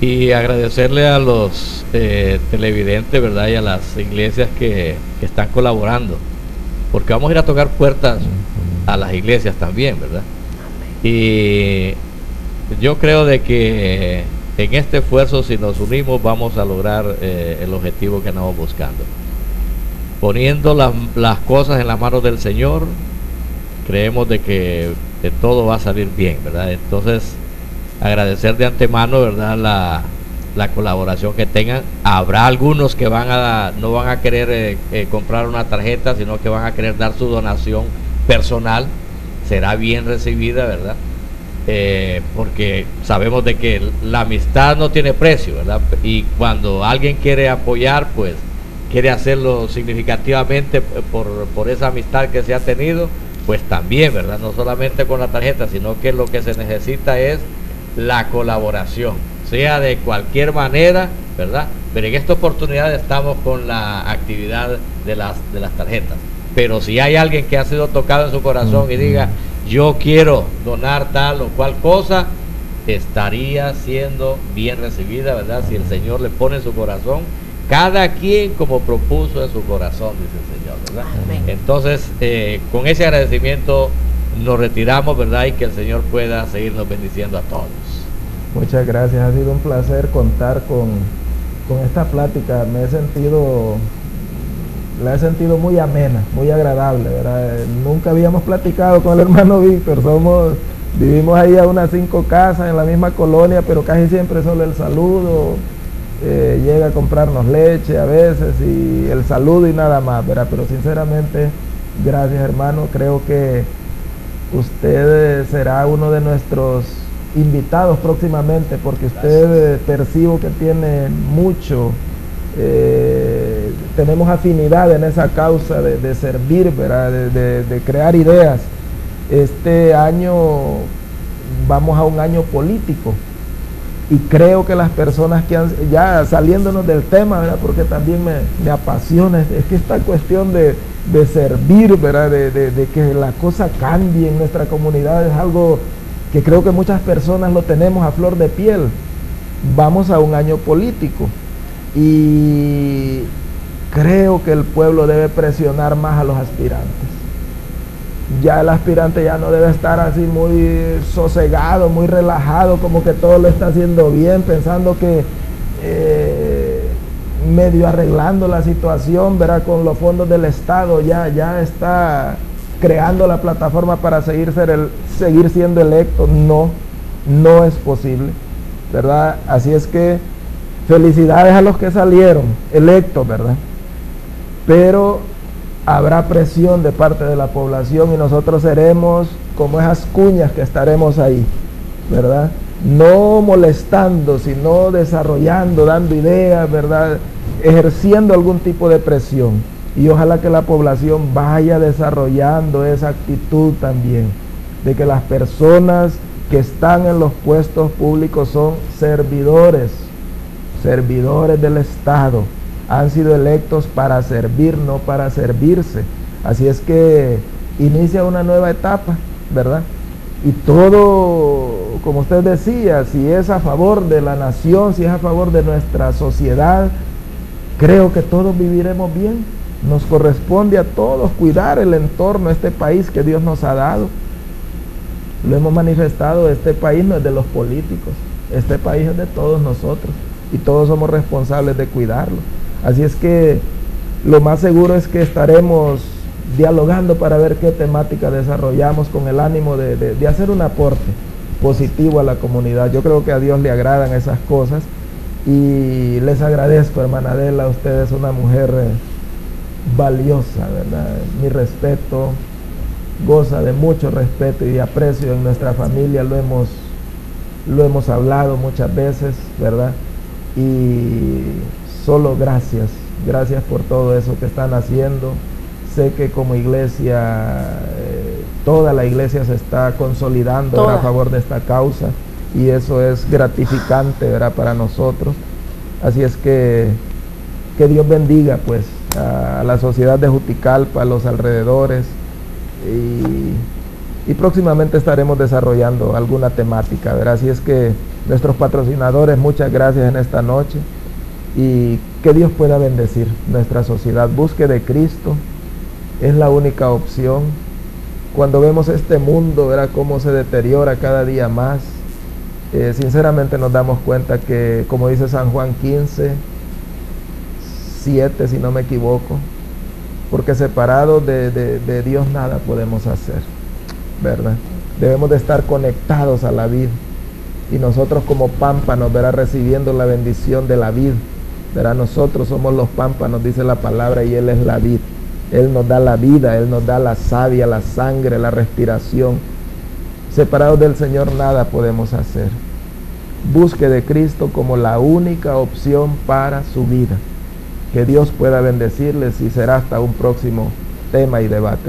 Speaker 3: Y agradecerle a los eh, televidentes, ¿verdad?, y a las iglesias que, que están colaborando. Porque vamos a ir a tocar puertas a las iglesias también, ¿verdad? Y yo creo de que en este esfuerzo, si nos unimos, vamos a lograr eh, el objetivo que andamos buscando. Poniendo las, cosas en las manos del Señor, creemos de que de todo va a salir bien, ¿verdad? Entonces, agradecer de antemano, ¿verdad? La, la colaboración que tengan. Habrá algunos que van a no van a querer eh, eh, comprar una tarjeta, sino que van a querer dar su donación personal. Será bien recibida, ¿verdad? Eh, porque sabemos de que la amistad no tiene precio, ¿verdad? Y cuando alguien quiere apoyar, pues quiere hacerlo significativamente por, por esa amistad que se ha tenido, pues también, ¿verdad? No solamente con la tarjeta, sino que lo que se necesita es la colaboración, sea de cualquier manera, ¿verdad? Pero en esta oportunidad estamos con la actividad de las, de las tarjetas. Pero si hay alguien que ha sido tocado en su corazón y diga, yo quiero donar tal o cual cosa, estaría siendo bien recibida, ¿verdad? Si el Señor le pone en su corazón, cada quien como propuso en su corazón, dice el Señor, ¿verdad?
Speaker 2: Amén.
Speaker 3: Entonces, eh, con ese agradecimiento nos retiramos, ¿verdad? Y que el Señor pueda seguirnos bendiciendo a todos.
Speaker 1: Muchas gracias, ha sido un placer contar con, con esta plática. Me he sentido, la he sentido muy amena, muy agradable, ¿verdad? Nunca habíamos platicado con el hermano Víctor, somos, vivimos ahí a unas cinco casas en la misma colonia, pero casi siempre solo el saludo, eh, llega a comprarnos leche a veces y el saludo y nada más, ¿verdad? Pero sinceramente, gracias hermano, creo que usted será uno de nuestros invitados próximamente porque usted percibo que tiene mucho, eh, tenemos afinidad en esa causa de, de servir, ¿verdad? De, de- de crear ideas. Este año vamos a un año político y creo que las personas que han, ya saliéndonos del tema, ¿verdad? porque también me, me apasiona, es, que esta cuestión de, de servir, ¿verdad? De, de- de que la cosa cambie en nuestra comunidad es algo que creo que muchas personas lo tenemos a flor de piel. Vamos a un año político y creo que el pueblo debe presionar más a los aspirantes ya el aspirante ya no debe estar así muy sosegado, muy relajado, como que todo lo está haciendo bien, pensando que eh, medio arreglando la situación, verá, con los fondos del Estado, ya, ya está creando la plataforma para seguir, ser el, seguir siendo electo. No, no es posible, ¿verdad? Así es que felicidades a los que salieron electos, ¿verdad? Pero habrá presión de parte de la población y nosotros seremos como esas cuñas que estaremos ahí, ¿verdad? No molestando, sino desarrollando, dando ideas, ¿verdad? Ejerciendo algún tipo de presión. Y ojalá que la población vaya desarrollando esa actitud también, de que las personas que están en los puestos públicos son servidores, servidores del Estado, han sido electos para servir, no para servirse. Así es que inicia una nueva etapa, ¿verdad? Y todo, como usted decía, si es a favor de la nación, si es a favor de nuestra sociedad, creo que todos viviremos bien. Nos corresponde a todos cuidar el entorno, este país que Dios nos ha dado. Lo hemos manifestado, este país no es de los políticos, este país es de todos nosotros y todos somos responsables de cuidarlo. Así es que lo más seguro es que estaremos dialogando para ver qué temática desarrollamos con el ánimo de, de- hacer un aporte positivo a la comunidad. Yo creo que a Dios le agradan esas cosas y les agradezco, hermana Adela, usted es una mujer eh, valiosa, ¿verdad? Mi respeto, goza de mucho respeto y aprecio en nuestra familia, lo hemos, lo hemos hablado muchas veces, ¿verdad? Y solo gracias, gracias por todo eso que están haciendo. Sé que como iglesia, eh, toda la iglesia se está consolidando a favor de esta causa y eso es gratificante ¿verdad? para nosotros. Así es que que Dios bendiga pues a la sociedad de Juticalpa, a los alrededores y, y próximamente estaremos desarrollando alguna temática, ¿verdad? Así es que nuestros patrocinadores, muchas gracias en esta noche y que Dios pueda bendecir nuestra sociedad. Busque de Cristo, es la única opción. Cuando vemos este mundo, verá cómo se deteriora cada día más. Eh, sinceramente nos damos cuenta que, como dice San Juan 15, 7 si no me equivoco, porque separados de, de, Dios nada podemos hacer, ¿verdad? Debemos de estar conectados a la vida y nosotros como pámpanos, verá, recibiendo la bendición de la vida, verá, nosotros somos los pámpanos, dice la palabra, y Él es la vida. Él nos da la vida, Él nos da la savia, la sangre, la respiración. Separados del Señor nada podemos hacer. Busque de Cristo como la única opción para su vida. Que Dios pueda bendecirles y será hasta un próximo tema y debate.